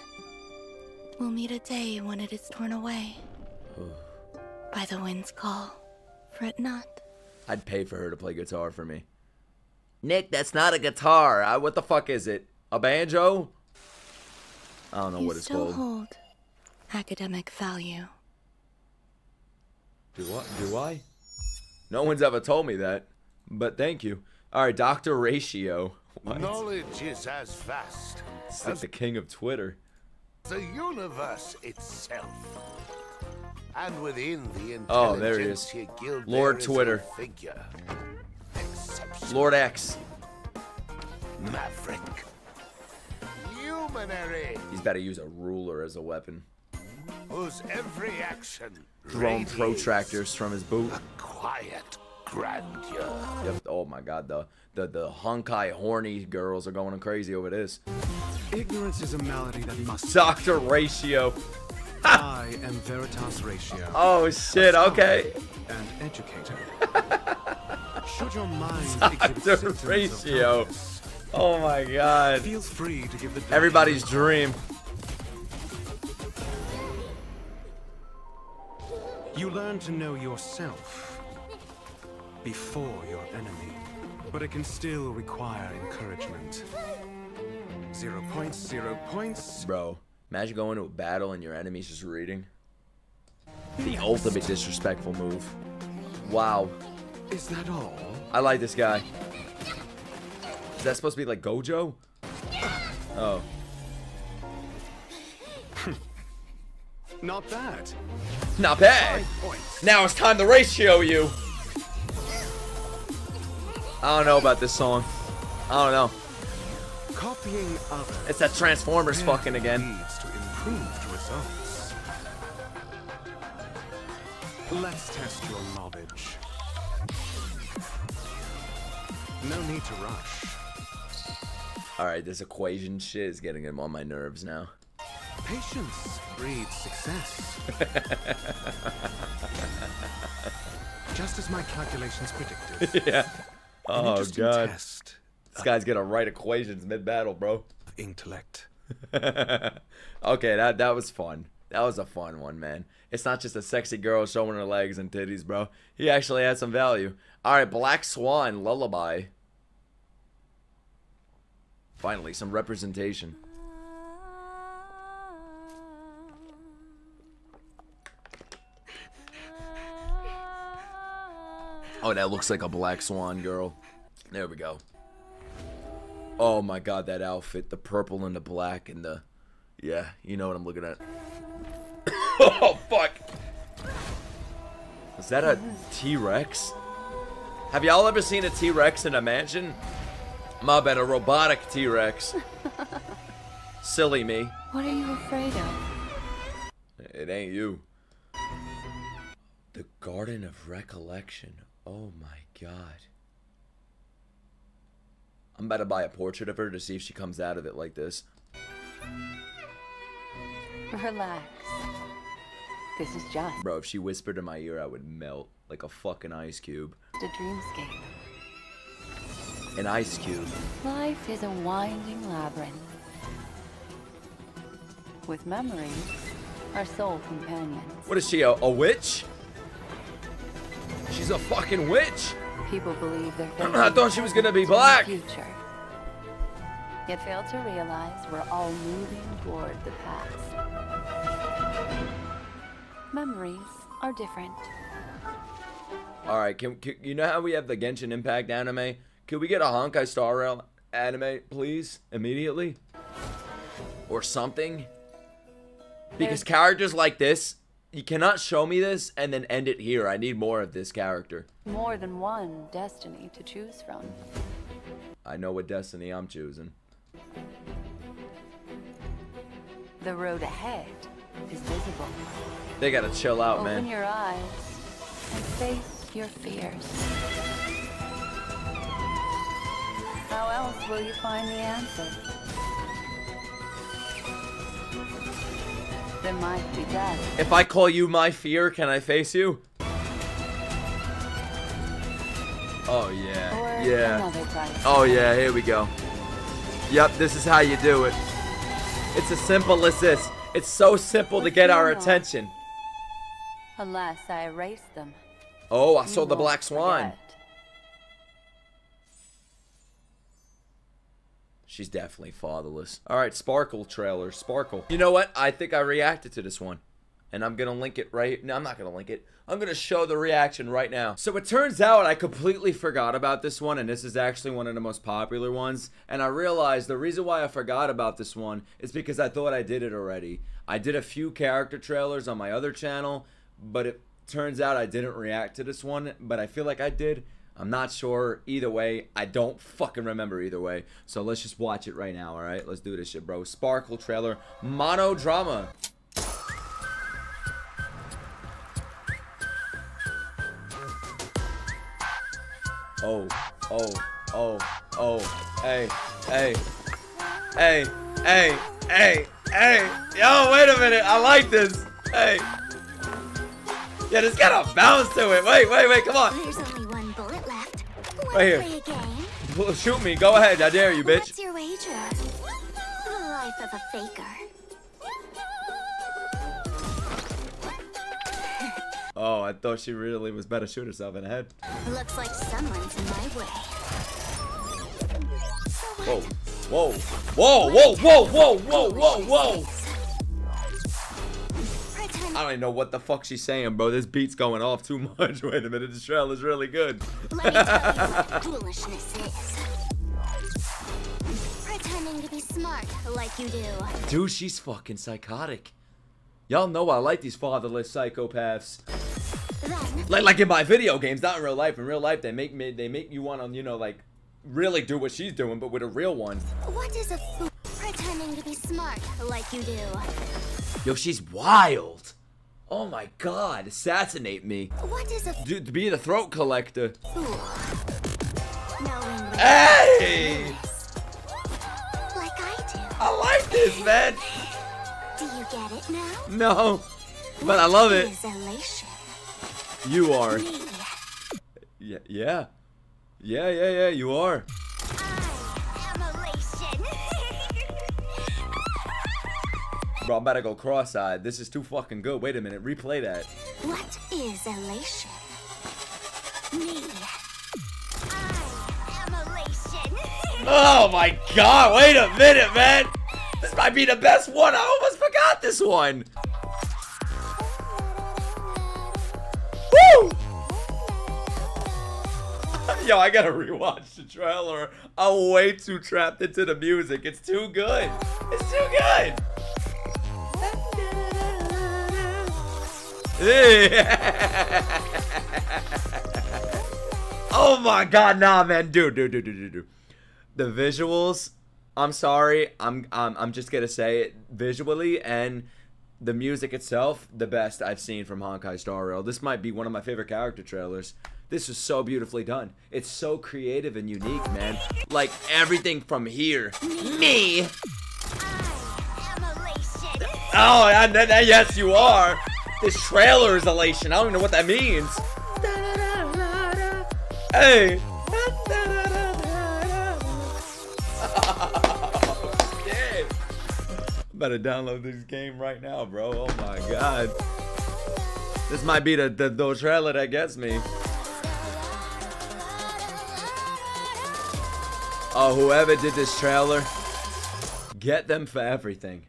will meet a day when it is torn away by the wind's call. Fret not. I'd pay for her to play guitar for me. Nick, that's not a guitar. I, what the fuck is it? A banjo? I don't know you what it's still called. hold academic value. Do what? Do I? No one's ever told me that. But thank you. All right, Doctor Ratio. What? Knowledge is as vast It's like the king of Twitter. as the universe itself. And within the Oh, there he is. Intelligentsia Guild, Lord there is Twitter. figure. Lord X. Maverick. Luminary He's about to use a ruler as a weapon. whose every action Throwing protractors from his boot. A quiet grandeur. Yep. Oh my god, the the the Honkai horny girls are going crazy over this. Ignorance is a malady that must. Doctor Ratio. I am Veritas Ratio. Oh shit. Okay. And educator. Should your mind Doctor exhibit of Ratio. Oh my god. Feel free to give the Everybody's dream. You learn to know yourself before your enemy, but it can still require encouragement. Zero points, zero points. Bro, imagine going to a battle and your enemy's just reading. The ultimate disrespectful move. Wow. Is that all? I like this guy. Is that supposed to be like Gojo? Oh. Not bad. Not bad. Now it's time to ratio you. I don't know about this song. I don't know. Copying. It's that Transformers fucking again. Leads to improved results. Let's test your knowledge. No need to rush. Alright, this equation shit is getting him on my nerves now. Patience breeds success. Just as my calculations predicted. yeah. An Oh god. test This guy's gonna write equations mid battle, bro. intellect. okay, that that was fun. That was a fun one, man. It's not just a sexy girl showing her legs and titties, bro. He actually had some value. All right, Black Swan Lullaby. Finally, some representation. Oh, that looks like a Black Swan girl. There we go. Oh my god, that outfit. The purple and the black and the... Yeah, you know what I'm looking at. oh, fuck. Is that a T-Rex? Have y'all ever seen a T-Rex in a mansion? My bad, a robotic T-Rex. Silly me. What are you afraid of? It ain't you. The Garden of Recollection. Oh my god. I'm about to buy a portrait of her to see if she comes out of it like this. Relax. This is just Bro, if she whispered in my ear, I would melt like a fucking ice cube. a dreamscape. An ice cube. Life is a winding labyrinth. With memories, our sole companions. What is she, a, a witch? She's a fucking witch! People believe they're I thought she was gonna be black. Future. Yet fail to realize we're all moving toward the past. Memories are different. Alright, can, can you know how we have the Genshin Impact anime? Could we get a Honkai Star Rail anime, please? Immediately? Or something? Because characters like this, you cannot show me this and then end it here. I need more of this character. More than one destiny to choose from. I know what destiny I'm choosing. The road ahead is visible. They gotta chill out, Open man. Open your eyes and face your fears. How else will you find the answer? There might be death. If I call you my fear, can I face you? Oh yeah, Or yeah. Oh yeah, here we go. Yep, this is how you do it. It's as simple as this. It's so simple to get our attention. Unless I erase them. Oh, I You saw the black swan. forget. She's definitely fatherless. All right, Sparkle trailer. Sparkle. You know what? I think I reacted to this one. And I'm to link it right... No, I'm not to link it. I'm to show the reaction right now. So it turns out I completely forgot about this one. And this is actually one of the most popular ones. And I realized the reason why I forgot about this one is because I thought I did it already. I did a few character trailers on my other channel. But it turns out I didn't react to this one. But I feel like I did. I'm not sure either way. I don't fucking remember either way. So let's just watch it right now, alright? Let's do this shit, bro. Sparkle trailer. Monodrama. Oh, oh, oh, oh, hey, hey, hey, hey, hey, hey. Yo, wait a minute. I like this. Hey. Yeah, there's got a bounce to it. Wait, wait, wait. Come on. Right here. Well, Shoot me. Go ahead. I dare you, bitch. What's your wager? The life of a faker. Oh, I thought she really was better shoot herself in the head. Looks like someone's in my way. Whoa. Whoa. Whoa, whoa, whoa, whoa, whoa, whoa, whoa. I don't even know what the fuck she's saying, bro. This beat's going off too much. Wait a minute. This trailer's really good. Let me tell you what foolishness is. Pretending to be smart like you do. Dude, she's fucking psychotic. Y'all know I like these fatherless psychopaths. Then, Like, like in my video games, not in real life. In real life, they make me, they make you want to, you know, like, really do what she's doing, but with a real one. what is a fool? Pretending to be smart like you do. Yo, she's wild. Oh my god, assassinate me. What is a Dude, to be the throat collector. Hey! like I do. I like this, man. Do you get it now? No, but I love it. elation. You are. Me. Yeah, yeah, yeah, yeah, yeah. You are. Bro, I'm about to go cross-eyed. This is too fucking good. Wait a minute. Replay that. what is elation? Me. I am elation. Oh my god. Wait a minute, man. This might be the best one. I almost forgot this one. Woo! Yo, I gotta rewatch the trailer. I'm way too trapped into the music. It's too good. It's too good. oh my god, nah, man, dude, dude, dude, dude, dude, dude. The visuals, I'm sorry, I'm, I'm, I'm just gonna say it visually and the music itself, the best I've seen from Honkai Star Rail. This might be one of my favorite character trailers. This is so beautifully done. It's so creative and unique, man. Like everything from here. Me. Oh, and then, and yes, you are. This trailer is elation. I don't even know what that means. Hey. Better download this game right now, bro. Oh my god. This might be the, the, the trailer that gets me. Oh, whoever did this trailer, get them for everything.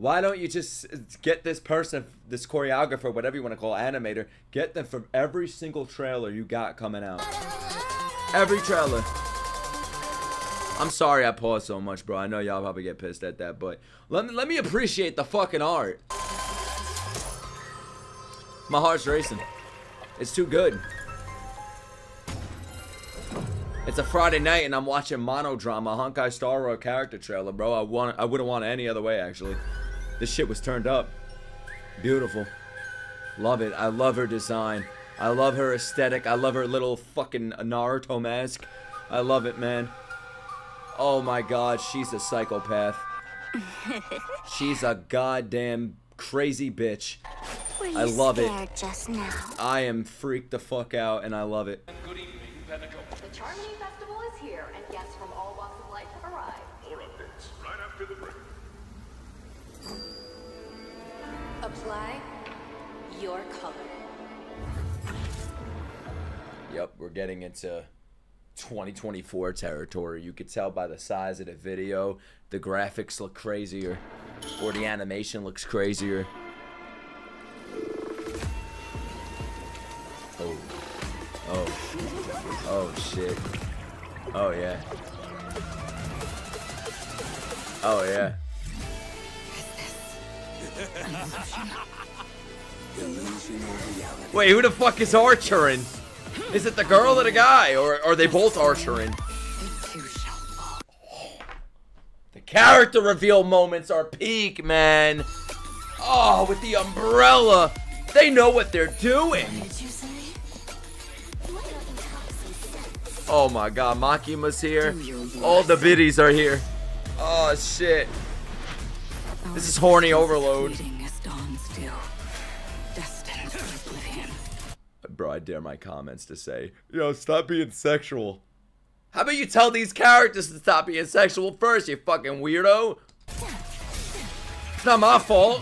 Why don't you just get this person, this choreographer, whatever you want to call it, animator, get them for every single trailer you got coming out. Every trailer. I'm sorry I paused so much, bro. I know y'all probably get pissed at that, but let me let me appreciate the fucking art. My heart's racing. It's too good. It's a Friday night and I'm watching monodrama, Honkai Star Rail character trailer, bro. I want I wouldn't want it any other way actually. This shit was turned up. Beautiful. Love it. I love her design. I love her aesthetic. I love her little fucking Naruto mask. I love it, man. Oh my god, she's a psychopath. She's a goddamn crazy bitch. Were I love it. just now? I am freaked the fuck out and I love it. Yep, we're getting into 2024 territory. You could tell by the size of the video, the graphics look crazier, or the animation looks crazier. Oh. Oh. Oh, shit. Oh, yeah. Oh, yeah. Wait, who the fuck is Archerin? Is it the girl or the guy? Or are they both archery? The character reveal moments are peak, man. Oh, with the umbrella. They know what they're doing. Oh my god, Makima's here. All the biddies are here. Oh shit. This is horny overload. Bro, I dare my comments to say, yo, stop being sexual. How about you tell these characters to stop being sexual first, you fucking weirdo? It's not my fault.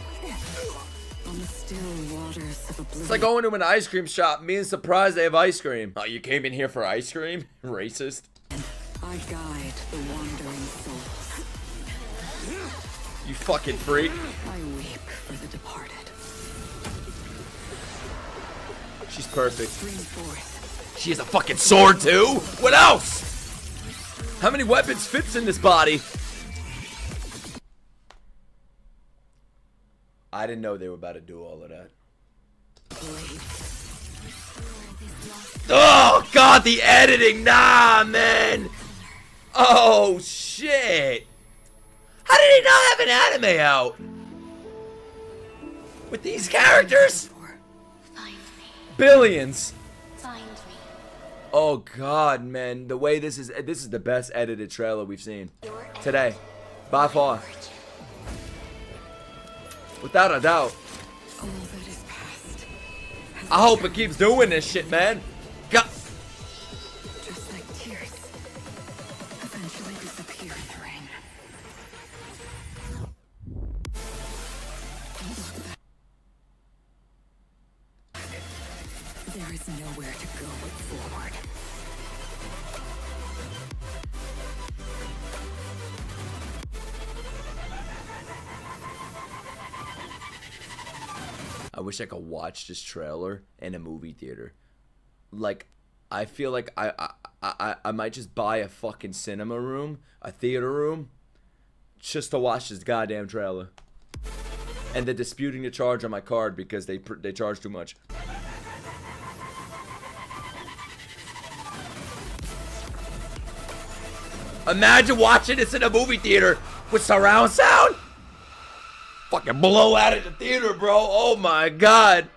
It's like going to an ice cream shop and being surprised they have ice cream. Oh, you came in here for ice cream? Racist. I guide the wandering souls. You fucking freak. I weep for the departed. She's perfect. She has a fucking sword too? What else? How many weapons fits in this body? I didn't know they were about to do all of that. Oh god, the editing! Nah, man! Oh shit! How did he not have an anime out? With these characters? Billions! Oh god, man, the way this is this is the best edited trailer we've seen today, by far, without a doubt. I hope it keeps doing this shit, man. God. Wish I could watch this trailer in a movie theater. Like, I feel like I I, I, I might just buy a fucking cinema room, a theater room, just to watch this goddamn trailer. And they're disputing the charge on my card because they they charge too much. Imagine watching this in a movie theater with surround sound. Fucking blow out at the theater, bro. Oh my god.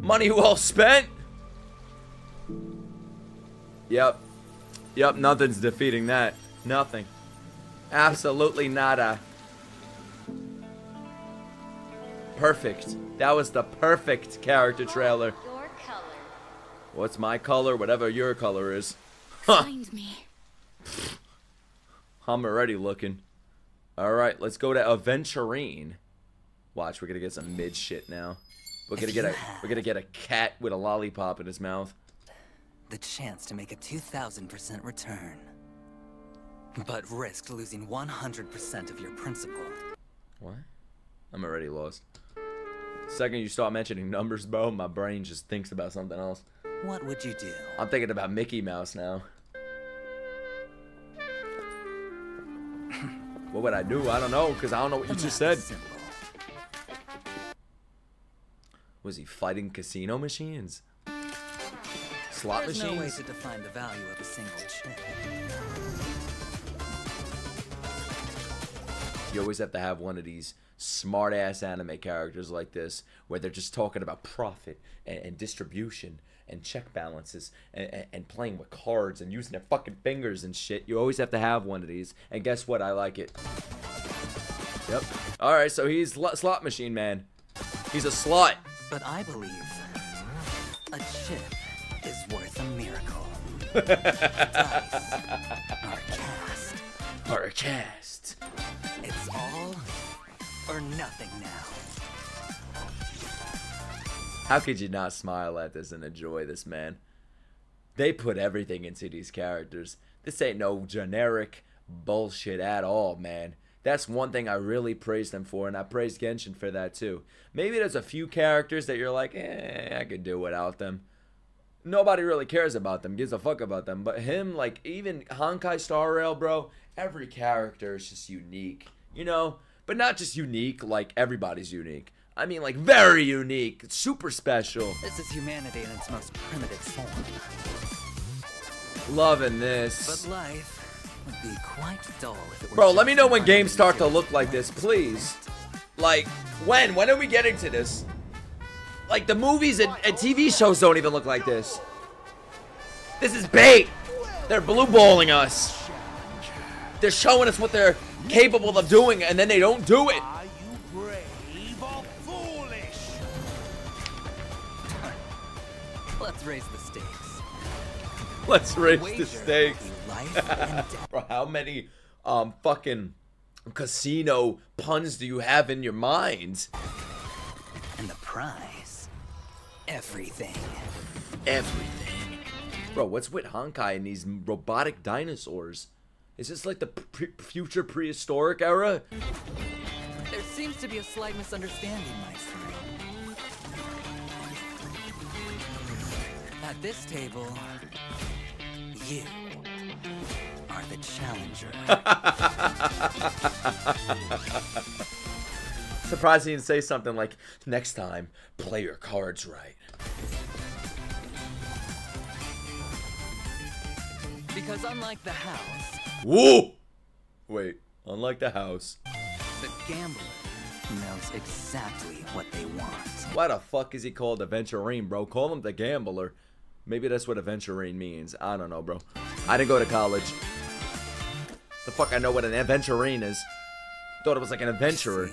Money well spent. Yep. Yep, nothing's defeating that. Nothing. Absolutely nada. Perfect. That was the perfect character trailer. What's my color? Whatever your color is. Huh. Find me. I'm already looking. Alright, let's go to Aventurine. Watch, we're gonna get some mid shit now. We're gonna get a we're gonna get a cat with a lollipop in his mouth. The chance to make a 2000% return. But risked losing 100% of your principal. What? I'm already lost. Second you start mentioning numbers, bro, my brain just thinks about something else. What would you do? I'm thinking about Mickey Mouse now. what would I do? I don't know, because I don't know what you just said. Was he fighting casino machines? Slot There's machines? no way to define the value of a single chip. You always have to have one of these smart ass anime characters like this where they're just talking about profit and, and distribution and check balances and, and, and playing with cards and using their fucking fingers and shit. You always have to have one of these. And guess what? I like it. Yep. Alright, so he's lo- slot machine man. He's a slut. But I believe a chip is worth a miracle. Dice are cast. Or a cast. It's all or nothing now. How could you not smile at this and enjoy this, man? They put everything into these characters. This ain't no generic bullshit at all, man. That's one thing I really praise them for, and I praise Genshin for that too. Maybe there's a few characters that you're like, eh, I could do without them. Nobody really cares about them, gives a fuck about them. But him, like, even Honkai Star Rail, bro, every character is just unique, you know? But not just unique, like everybody's unique. I mean, like, very unique. Super special. This is humanity in its most primitive form. Loving this. But life would be quite dull if it were Bro, let me know when games start to look like this, please. Like, when? When are we getting to this? Like, the movies and, and TV shows don't even look like this. This is bait. They're blue balling us. They're showing us what they're capable of doing, and then they don't do it. Let's raise the stakes. Let's raise the stakes. Life. Bro, how many um fucking casino puns do you have in your minds? And the prize. Everything. Everything. Bro, what's with Honkai and these robotic dinosaurs? Is this like the pre future prehistoric era? There seems to be a slight misunderstanding, my friend. At this table, you are the challenger. Surprised he didn't say something like, next time, play your cards right. because unlike the house, Whoa! Wait, unlike the house. the gambler knows exactly what they want. Why the fuck is he called Aventurine, bro? Call him the gambler. Maybe that's what Aventurine means. I don't know, bro. I didn't go to college. The fuck I know what an Aventurine is. Thought it was like an adventurer.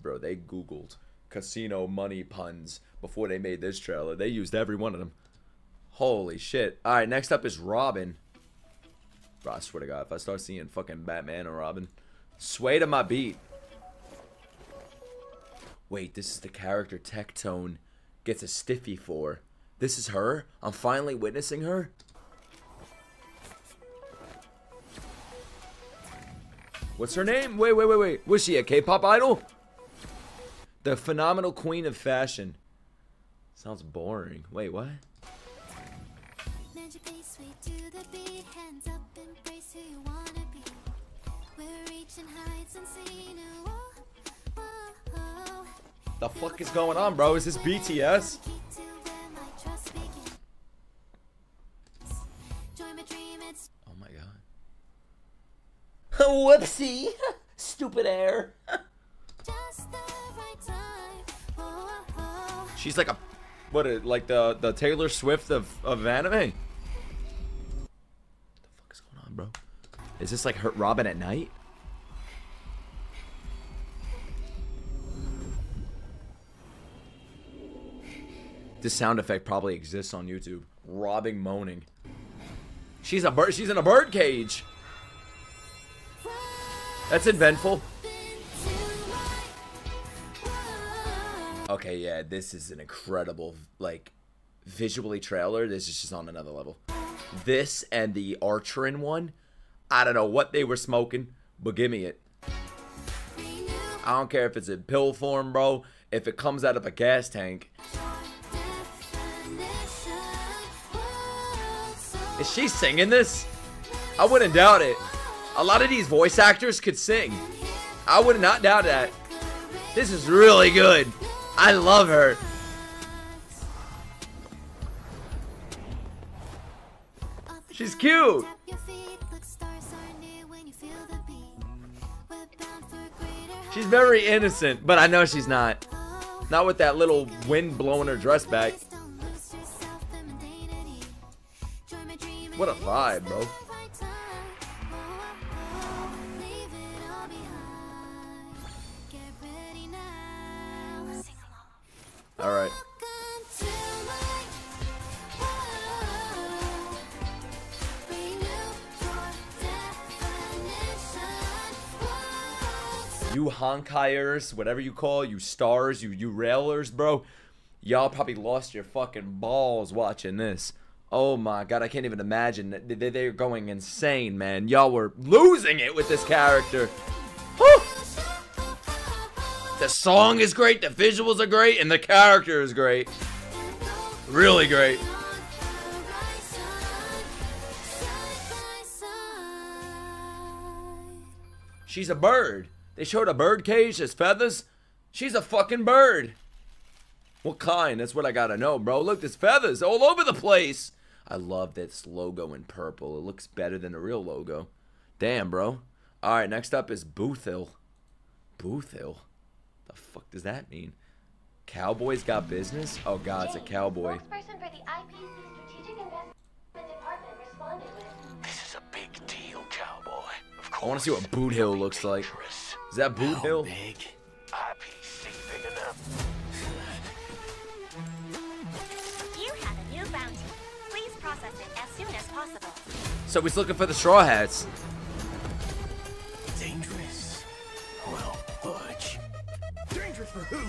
Bro, they googled casino money puns before they made this trailer. They used every one of them. Holy shit. Alright, next up is Robin. Bro, I swear to God, if I start seeing fucking Batman or Robin, sway to my beat. Wait, this is the character Tectone gets a stiffy for. This is her? I'm finally witnessing her? What's her name? Wait, wait, wait, wait. Was she a K-pop idol? The phenomenal queen of fashion. Sounds boring. Wait, what? Be The fuck is going on, bro? Is this BTS? Oh my god. Whoopsie. Stupid air. She's like a what like the the Taylor Swift of of anime. What the fuck is going on, bro? Is this like her Robin at night? This sound effect probably exists on YouTube. Robbing moaning. She's a bird. She's in a bird cage. That's eventful. Okay, yeah, this is an incredible, like, visually trailer. This is just on another level. This and the Acheron one, I don't know what they were smoking, but give me it. I don't care if it's in pill form, bro. If it comes out of a gas tank. Is she singing this? I wouldn't doubt it. A lot of these voice actors could sing. I would not doubt that. This is really good. I love her. She's cute. She's very innocent, but I know she's not. Not with that little wind blowing her dress back. What a vibe, bro. all right. You Honkaiers, whatever you call you stars, you you railers, bro. Y'all probably lost your fucking balls watching this. Oh my god, I can't even imagine. They- they- They're going insane, man. Y'all were losing it with this character. Whew. The song is great, the visuals are great, and the character is great. Really great. She's a bird. They showed a bird cage as feathers. She's a fucking bird. What kind? That's what I gotta know, bro. Look, there's feathers all over the place. I love this logo in purple. It looks better than the real logo. Damn, bro. All right, next up is Boothill. Boothill? The fuck does that mean? Cowboys got business? Oh god, it's a cowboy. Spokesperson for the IPC Strategic Investment Department responded with This is a big deal, cowboy. Of I want to see what Boothill looks like. Is that Boothill? big? So he's looking for the Straw Hats. Dangerous. Well, Butch. Dangerous for who?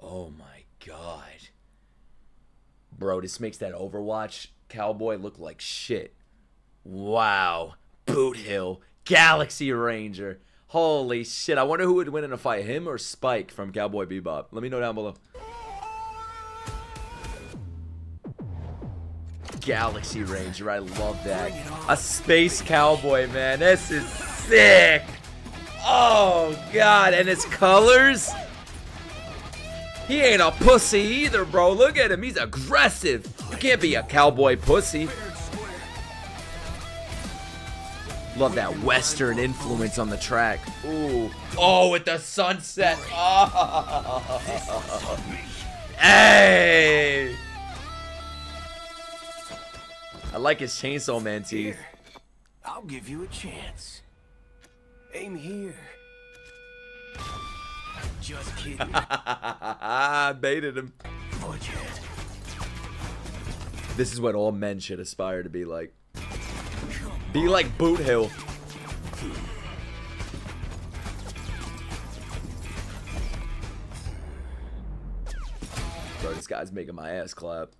Oh my god. Bro, this makes that Overwatch cowboy look like shit. Wow. Boothill. Galaxy Ranger. Holy shit. I wonder who would win in a fight, him or Spike from Cowboy Bebop. Let me know down below. Galaxy Ranger. I love that. A space cowboy, man. This is sick. Oh, God. And his colors? He ain't a pussy either, bro. Look at him. He's aggressive. You can't be a cowboy pussy. Love that western influence on the track. Ooh. Oh, with the sunset. Oh. Hey. I like his Chainsaw Man teeth. I'll give you a chance. Aim here. Just kidding. I baited him. Budget. This is what all men should aspire to be like. Be like Boothill. Bro, this guy's making my ass clap.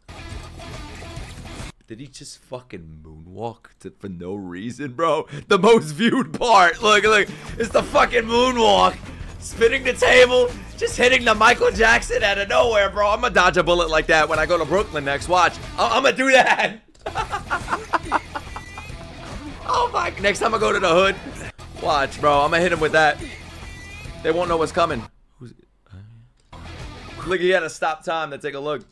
Did he just fucking moonwalk to, for no reason, bro? The most viewed part. Look, look. It's the fucking moonwalk. Spinning the table. Just hitting the Michael Jackson out of nowhere, bro. I'm gonna dodge a bullet like that when I go to Brooklyn next. Watch. I- I'm gonna do that. oh my. Next time I go to the hood. Watch, bro. I'm gonna hit him with that. They won't know what's coming. Look, he had to stop time to take a look.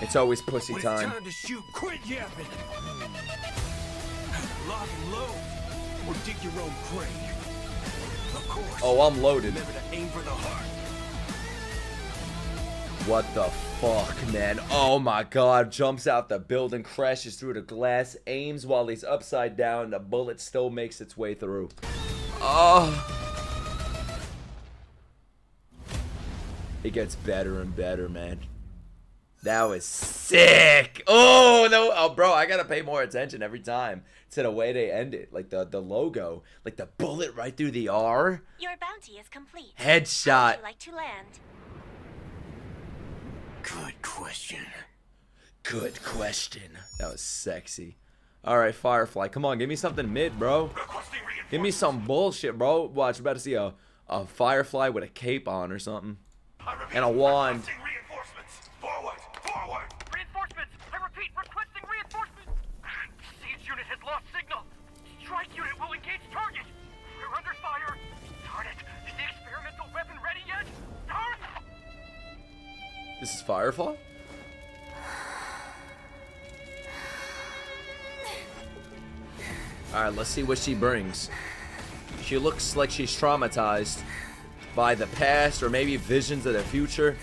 It's always pussy When time. time to shoot, quit yapping. Lock and load, or dig your own grave. Of course. Oh, I'm loaded. Remember to aim for the heart. What the fuck, man? Oh my god. Jumps out the building, crashes through the glass, aims while he's upside down. The bullet still makes its way through. Oh. It gets better and better, man. That was sick. Oh no, oh bro, I gotta pay more attention every time to the way they end it, like the the logo, like the bullet right through the R. Your bounty is complete. Headshot. Would you like to land? Good question. Good question. That was sexy. All right, Firefly, come on, give me something mid, bro. Give me some bullshit, bro. Watch, we're about to see a a Firefly with a cape on or something, and a wand. Forward! Forward! Reinforcements! I repeat, requesting reinforcements! Siege unit has lost signal! Strike unit will engage target! We're under fire! Darn it! Is the experimental weapon ready yet? Darn it! This is Firefly. All right, let's see what she brings. She looks like she's traumatized by the past or maybe visions of the future.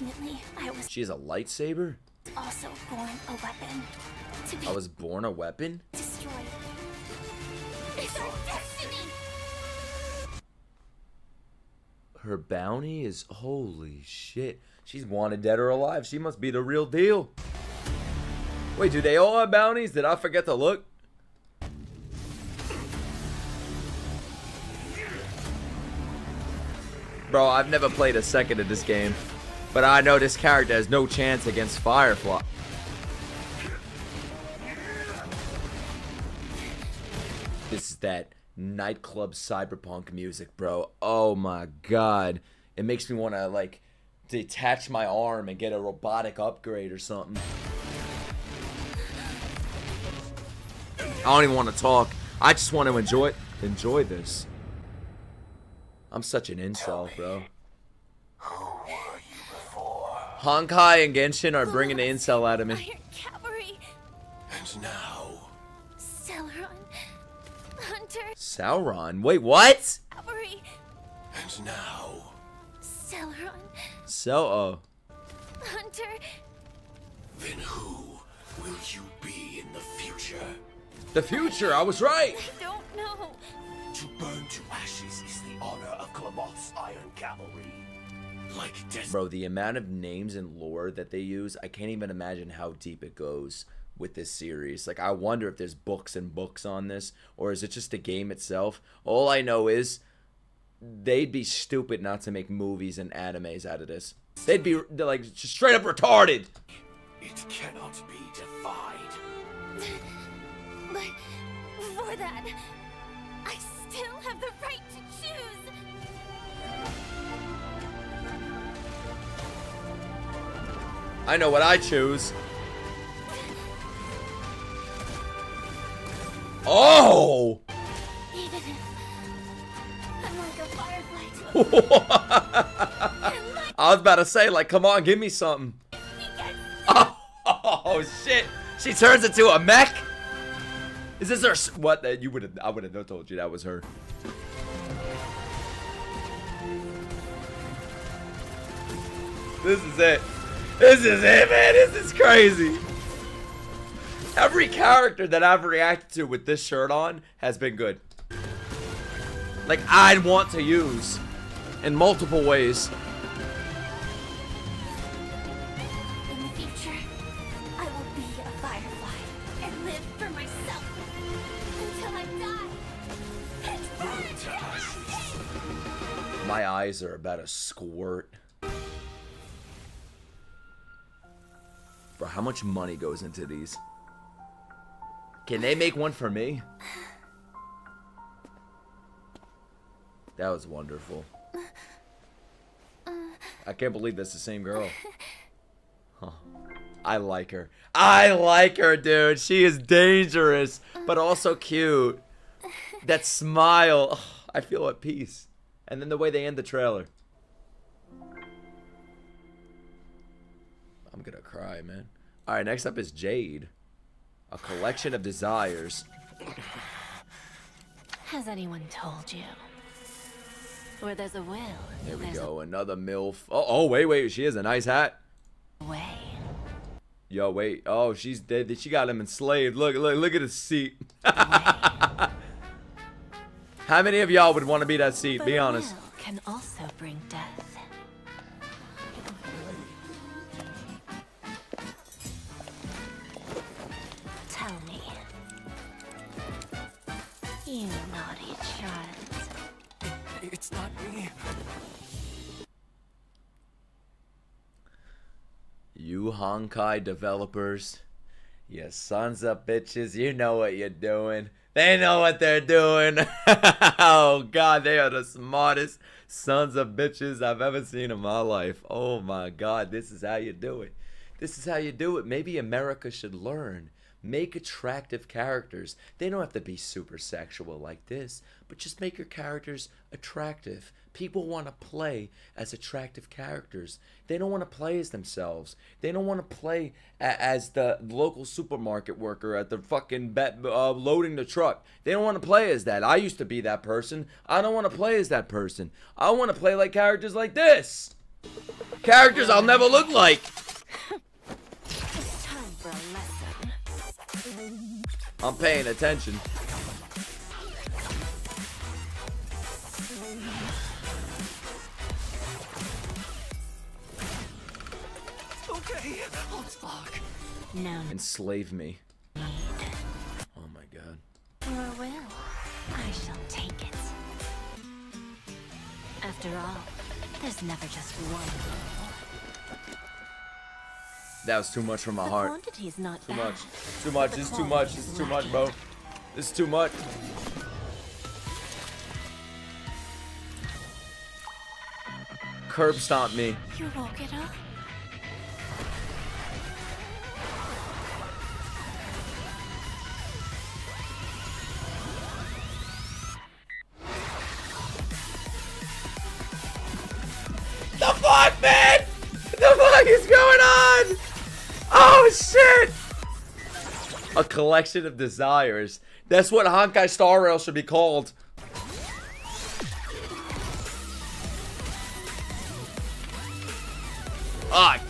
Unfortunately, I was She has a lightsaber. also born a weapon to be I was born a weapon. destroyed. It's our destiny! Her bounty is holy shit. She's wanted dead or alive. She must be the real deal. Wait, do they all have bounties? Did I forget to look? Bro, I've never played a second of this game. But I know this character has no chance against Firefly. This is that nightclub cyberpunk music, bro. Oh my god. It makes me want to, like, detach my arm and get a robotic upgrade or something. I don't even want to talk. I just want to enjoy it. Enjoy this. I'm such an insult, bro. Honkai and Genshin are bringing the incel out of me. Iron Cavalry, And now, Stellaron, Hunter, Sauron. Wait, what? Cavalry, and now, Stellaron, So, uh, Hunter. then who will you be in the future? the future. I was right. I don't know. To burn to ashes is the honor of Glamoth's Iron Cavalry. Like death. Bro, the amount of names and lore that they use, I can't even imagine how deep it goes with this series. Like, I wonder if there's books and books on this, or is it just the game itself? All I know is they'd be stupid not to make movies and animes out of this. They'd be they're like just straight up retarded. It cannot be defied. But for that, I still have the right to choose. I know what I choose. Oh! I was about to say, like, come on, give me something. Oh, shit! She turns into a mech. Is this her? What? You would have? I would have told you that was her. This is it. This is it, man. This is crazy. Every character that I've reacted to with this shirt on has been good. Like I'd want to use in multiple ways. In the future, I will be a firefly and live for myself until I die. And burn to ashes. My eyes are about to squirt. Bro, how much money goes into these? Can they make one for me? That was wonderful. I can't believe that's the same girl. Huh. I like her. I like her, dude. She is dangerous, but also cute. That smile. ugh, I feel at peace. And then the way they end the trailer. I'm gonna cry, man. Alright, next up is Jade. A collection of desires. Has anyone told you? Where there's a will, There we go. Another MILF. Oh, oh, wait, wait. She has a nice hat. way. Yo, wait. Oh, she's dead. She got him enslaved. Look, look, look at his seat. How many of y'all would want to be that seat? But Be honest. can also bring death. You Honkai developers, you sons of bitches, you know what you're doing. They know what they're doing. oh god, they are the smartest sons of bitches I've ever seen in my life. Oh my god, this is how you do it. This is how you do it. Maybe America should learn. Make attractive characters. They don't have to be super sexual like this, but just make your characters attractive. People want to play as attractive characters. They don't want to play as themselves. They don't want to play as the local supermarket worker at the fucking bet, uh, loading the truck. They don't want to play as that. I used to be that person. I don't want to play as that person. I want to play like characters like this. Characters I'll never look like. It's time for a lesson. I'm paying attention. Talk. Now, Enslave me. Oh my god. your will. I shall take it. After all, there's never just one. That was too much for my the heart. quantity's not Too bad. much. Too much. This is too much. This is too much, bro. This is too much. Curb stomp me. You woke it up? Collection of desires. That's what Honkai Star Rail should be called. Ah.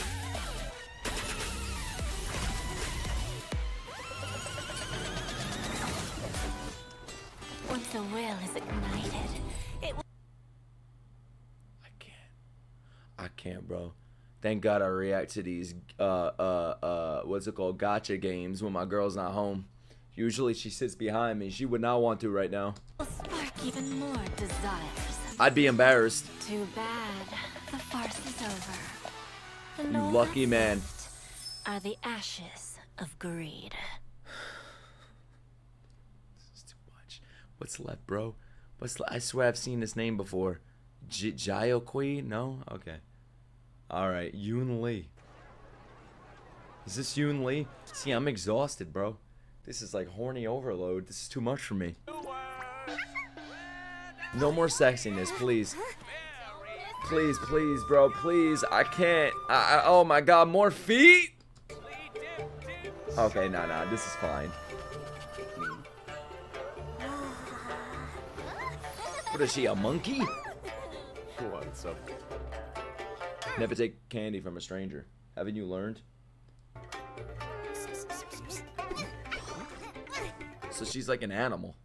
Thank God I react to these uh uh uh what's it called gotcha games when my girl's not home. Usually she sits behind me. She would not want to right now. spark even more desires. I'd be embarrassed. Too bad. The farce is over. And You lucky man. Are the ashes of greed. this is too much. What's left, bro? What's le- I swear I've seen this name before. J- Jayokui? No? Okay. Alright, Yunli. Is this Yunli? See, I'm exhausted, bro. This is like horny overload. This is too much for me. No more sexiness, please. Please, please, bro, please. I can't. I, I, oh my god, more feet? Okay, nah, nah, this is fine. What is she, a monkey? What's up? Never take candy from a stranger. Haven't you learned? So she's like an animal.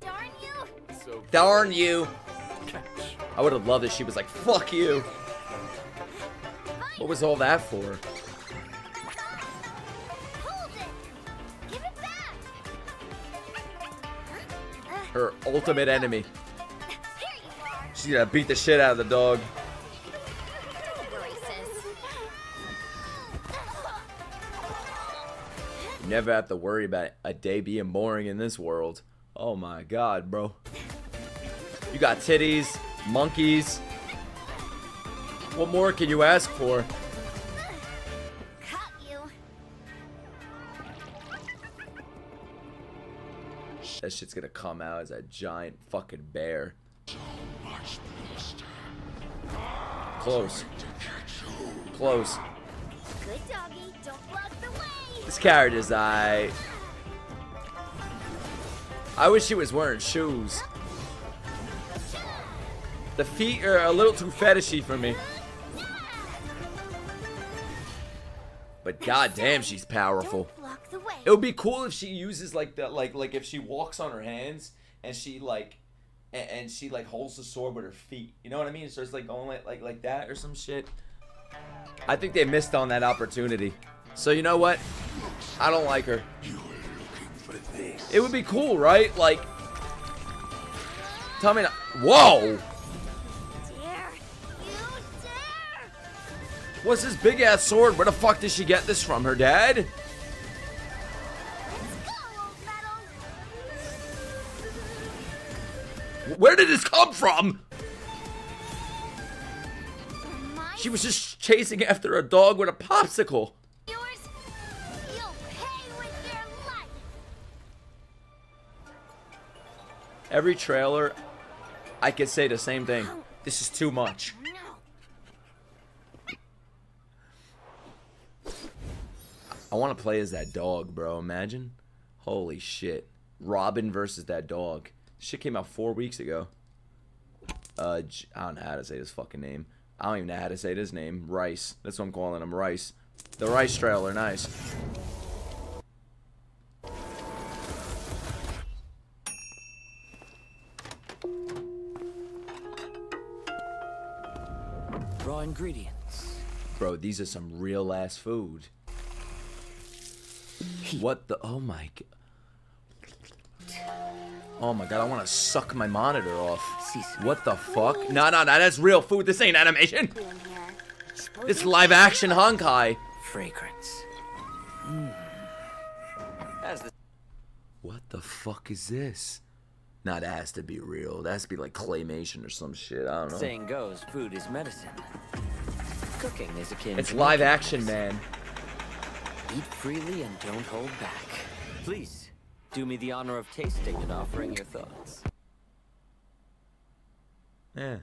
Darn you! So Darn you! I would have loved it. She was like, fuck you. What was all that for? Give it back! Her ultimate enemy. She's gonna beat the shit out of the dog. You never have to worry about a day being boring in this world. Oh my god, bro. You got titties, monkeys. What more can you ask for? You. That shit's gonna come out as a giant fucking bear. Close. Close. Good doggy, don't block the This character's I. I wish he was wearing shoes. The feet are a little too fetishy for me. But goddamn, she's powerful. The. It would be cool if she uses like that, like like if she walks on her hands and she like, and, and she like holds the sword with her feet. You know what I mean? So it's like going like like like that or some shit. I think they missed on that opportunity. So you know what? I don't like her. It would be cool, right? Like, tell me. Not, whoa! Dare. You dare. What's this big ass sword? Where the fuck did she get this from? Her dad? Where did this come from? She was just chasing after a dog with a popsicle. Every trailer, I could say the same thing. This is too much. I want to play as that dog, bro. Imagine. Holy shit. Robin versus that dog. Shit came out four weeks ago. Uh, I don't know how to say his fucking name. I don't even know how to say his name. Rice. That's what I'm calling him. Rice. The Rice trailer. Nice. Ingredients. Bro, these are some real ass food. What the? Oh my god. Oh my god, I want to suck my monitor off. What the fuck? No, no, no, that's real food. This ain't animation. It's live action Honkai. Fragrance. Mm. The What the fuck is this? Nah, that has to be real. That has to be like claymation or some shit. I don't know. saying goes, food is medicine. Cooking is akin It's to live making action, man. Eat freely and don't hold back. Please, do me the honor of tasting and offering your thoughts. Yeah.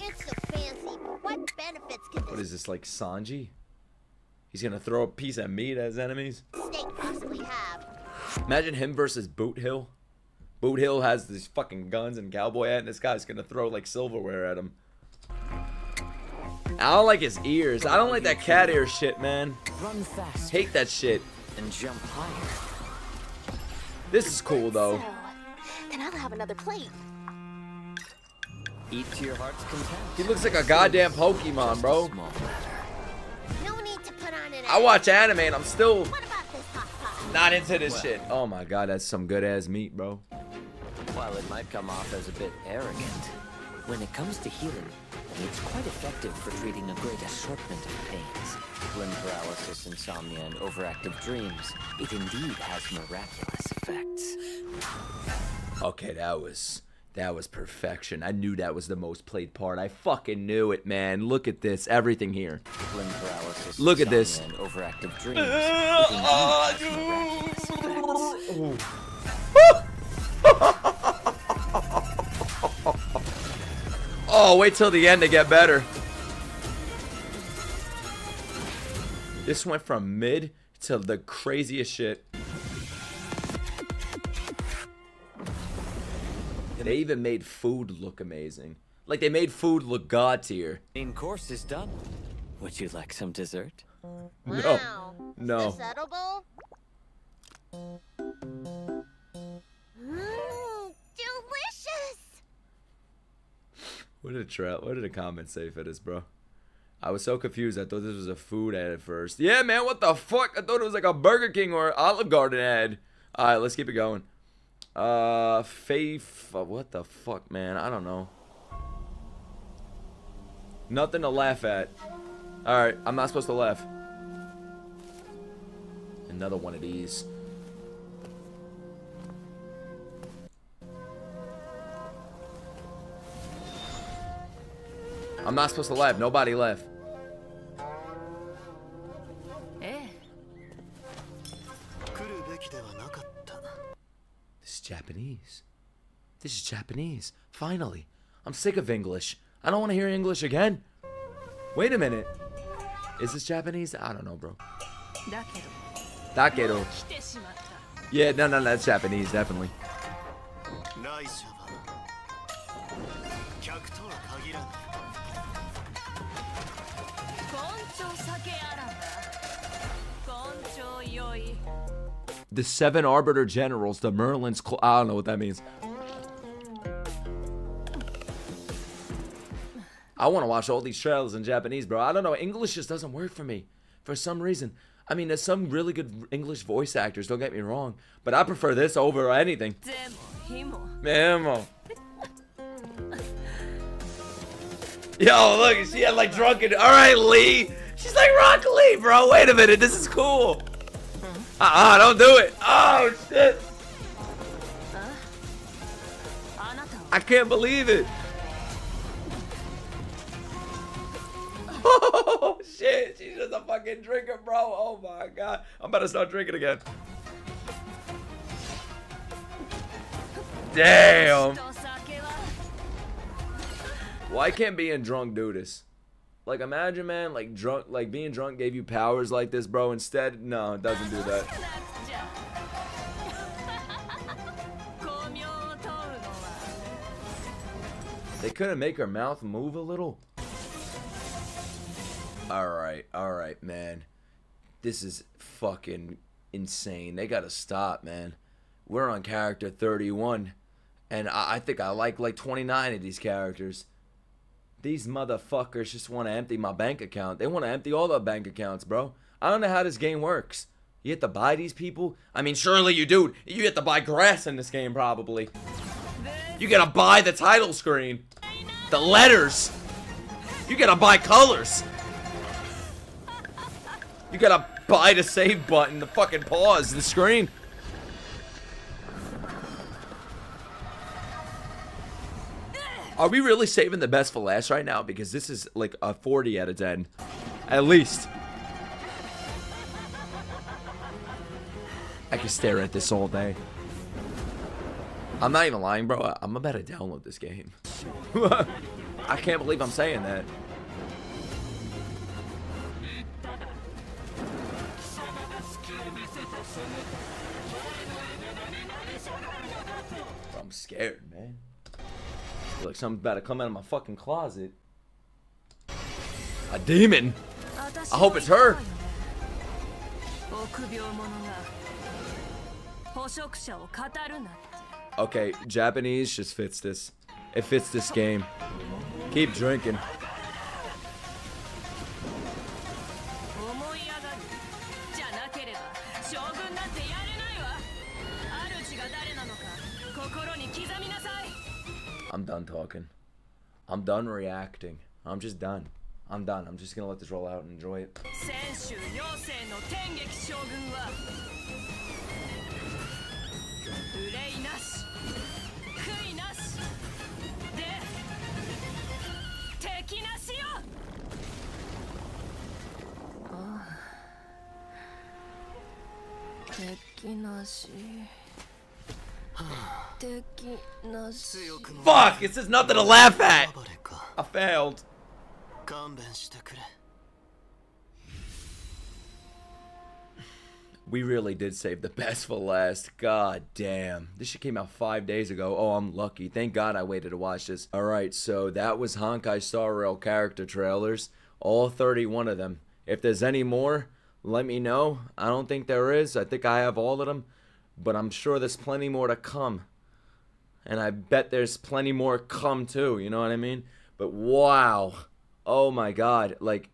It's so fancy. What benefits can this is this like Sanji? He's gonna throw a piece of meat at his enemies. Snake possibly have. Imagine him versus Boothill. Boothill has these fucking guns and cowboy hat, and this guy's gonna throw like silverware at him. I don't like his ears. I don't like that cat ear shit, man. Run fast Hate that shit. and jump higher. This is cool though. So, then I'll have another plate. Eat to your heart's content. He looks like a goddamn Pokemon, bro. No need to put on an I watch anime and I'm still not into this shit. Oh my god, that's some good ass meat, bro. While it might come off as a bit arrogant, when it comes to healing, it's quite effective for treating a great assortment of pains. Limb paralysis, insomnia, and overactive dreams. It indeed has miraculous effects. Okay, that was that was perfection. I knew that was the most played part. I fucking knew it, man. Look at this, everything here. Limb paralysis, Look at this. overactive dreams. Uh, it indeed has uh, miraculous effects. Oh, wait till the end to get better. This went from mid to the craziest shit. They even made food look amazing. Like they made food look god tier. Main course is done. Would you like some dessert? No. Wow. No. Is this edible? Mmm, delicious! What did a tra- what did a comment say for this, bro? I was so confused. I thought this was a food ad at first. Yeah, man, what the fuck? I thought it was like a Burger King or Olive Garden ad. All right, let's keep it going. Uh, Faith, uh, what the fuck, man? I don't know. Nothing to laugh at. All right, I'm not supposed to laugh. Another one of these. I'm not supposed to laugh. Nobody laugh. Japanese. This is Japanese. Finally. I'm sick of English. I don't want to hear English again. Wait a minute. Is this Japanese? I don't know, bro. Dakedo. Yeah, no, no, that's Japanese, definitely. The seven Arbiter Generals, the Merlin's Cl- I don't know what that means. I want to watch all these trailers in Japanese, bro. I don't know. English just doesn't work for me for some reason. I mean, there's some really good English voice actors, don't get me wrong. But I prefer this over anything. Memo. Yo, look, she had like drunken. All right, Lee. She's like Rock Lee, bro. Wait a minute, this is cool. Uh uh, don't do it. Oh shit. I can't believe it. Oh shit, she's just a fucking drinker, bro. Oh my god. I'm about to start drinking again. Damn. Why can't being drunk do this? Like imagine man, like drunk like being drunk gave you powers like this, bro. Instead, no, it doesn't do that. They couldn't make her mouth move a little. Alright, alright, man. This is fucking insane. They gotta stop, man. We're on character 31. And I, I think I like like 29 of these characters. These motherfuckers just want to empty my bank account. They want to empty all the bank accounts, bro. I don't know how this game works. You have to buy these people? I mean, surely you do. You have to buy grass in this game, probably. You gotta buy the title screen. The letters. You gotta buy colors. You gotta buy the save button, the fucking pause, the screen. Are we really saving the best for last right now? Because this is like a 40 out of 10. At least. I could stare at this all day. I'm not even lying, bro. I'm about to download this game. I can't believe I'm saying that. I'm scared, man. Like something's about to come out of my fucking closet. A demon? I hope it's her. Okay, Japanese just fits this. It fits this game. Keep drinking. I'm done talking. I'm done reacting. I'm just done. I'm done. I'm just gonna let this roll out and enjoy it. 選 Fuck! It's just nothing to laugh at! I failed. We really did save the best for last. God damn. This shit came out five days ago. Oh, I'm lucky. Thank God I waited to watch this. Alright, so that was Honkai Star Rail character trailers. All 31 of them. If there's any more, let me know. I don't think there is. I think I have all of them. But I'm sure there's plenty more to come. And I bet there's plenty more come too. You know what I mean? But wow. Oh my god. Like,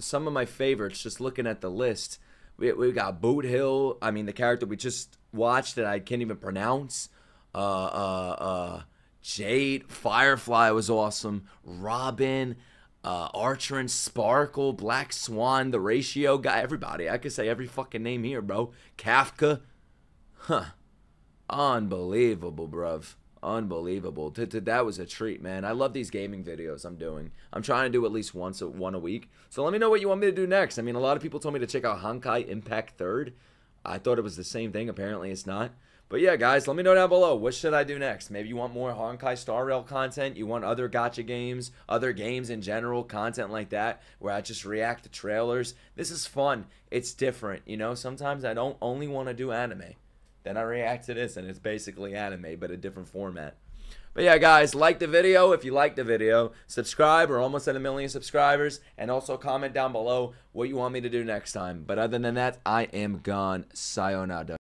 some of my favorites, just looking at the list. We, we got Boothill. I mean, the character we just watched that I can't even pronounce. Uh, uh, uh, Jade, Firefly was awesome. Robin, uh, Archer and Sparkle, Black Swan, the Ratio guy. Everybody. I could say every fucking name here, bro. Kafka. Huh. Unbelievable, bruv. Unbelievable. That was a treat, man. I love these gaming videos I'm doing. I'm trying to do at least once a, one a week. So let me know what you want me to do next. I mean, a lot of people told me to check out Honkai Impact Third. I thought it was the same thing. Apparently, it's not. But yeah, guys, let me know down below. What should I do next? Maybe you want more Honkai Star Rail content. You want other gotcha games, other games in general, content like that, where I just react to trailers. This is fun. It's different. You know, sometimes I don't only want to do anime. Then I react to this, and it's basically anime, but a different format. But yeah, guys, like the video if you like the video. Subscribe, we're almost at a million subscribers. And also comment down below what you want me to do next time. But other than that, I am gone. Sayonara.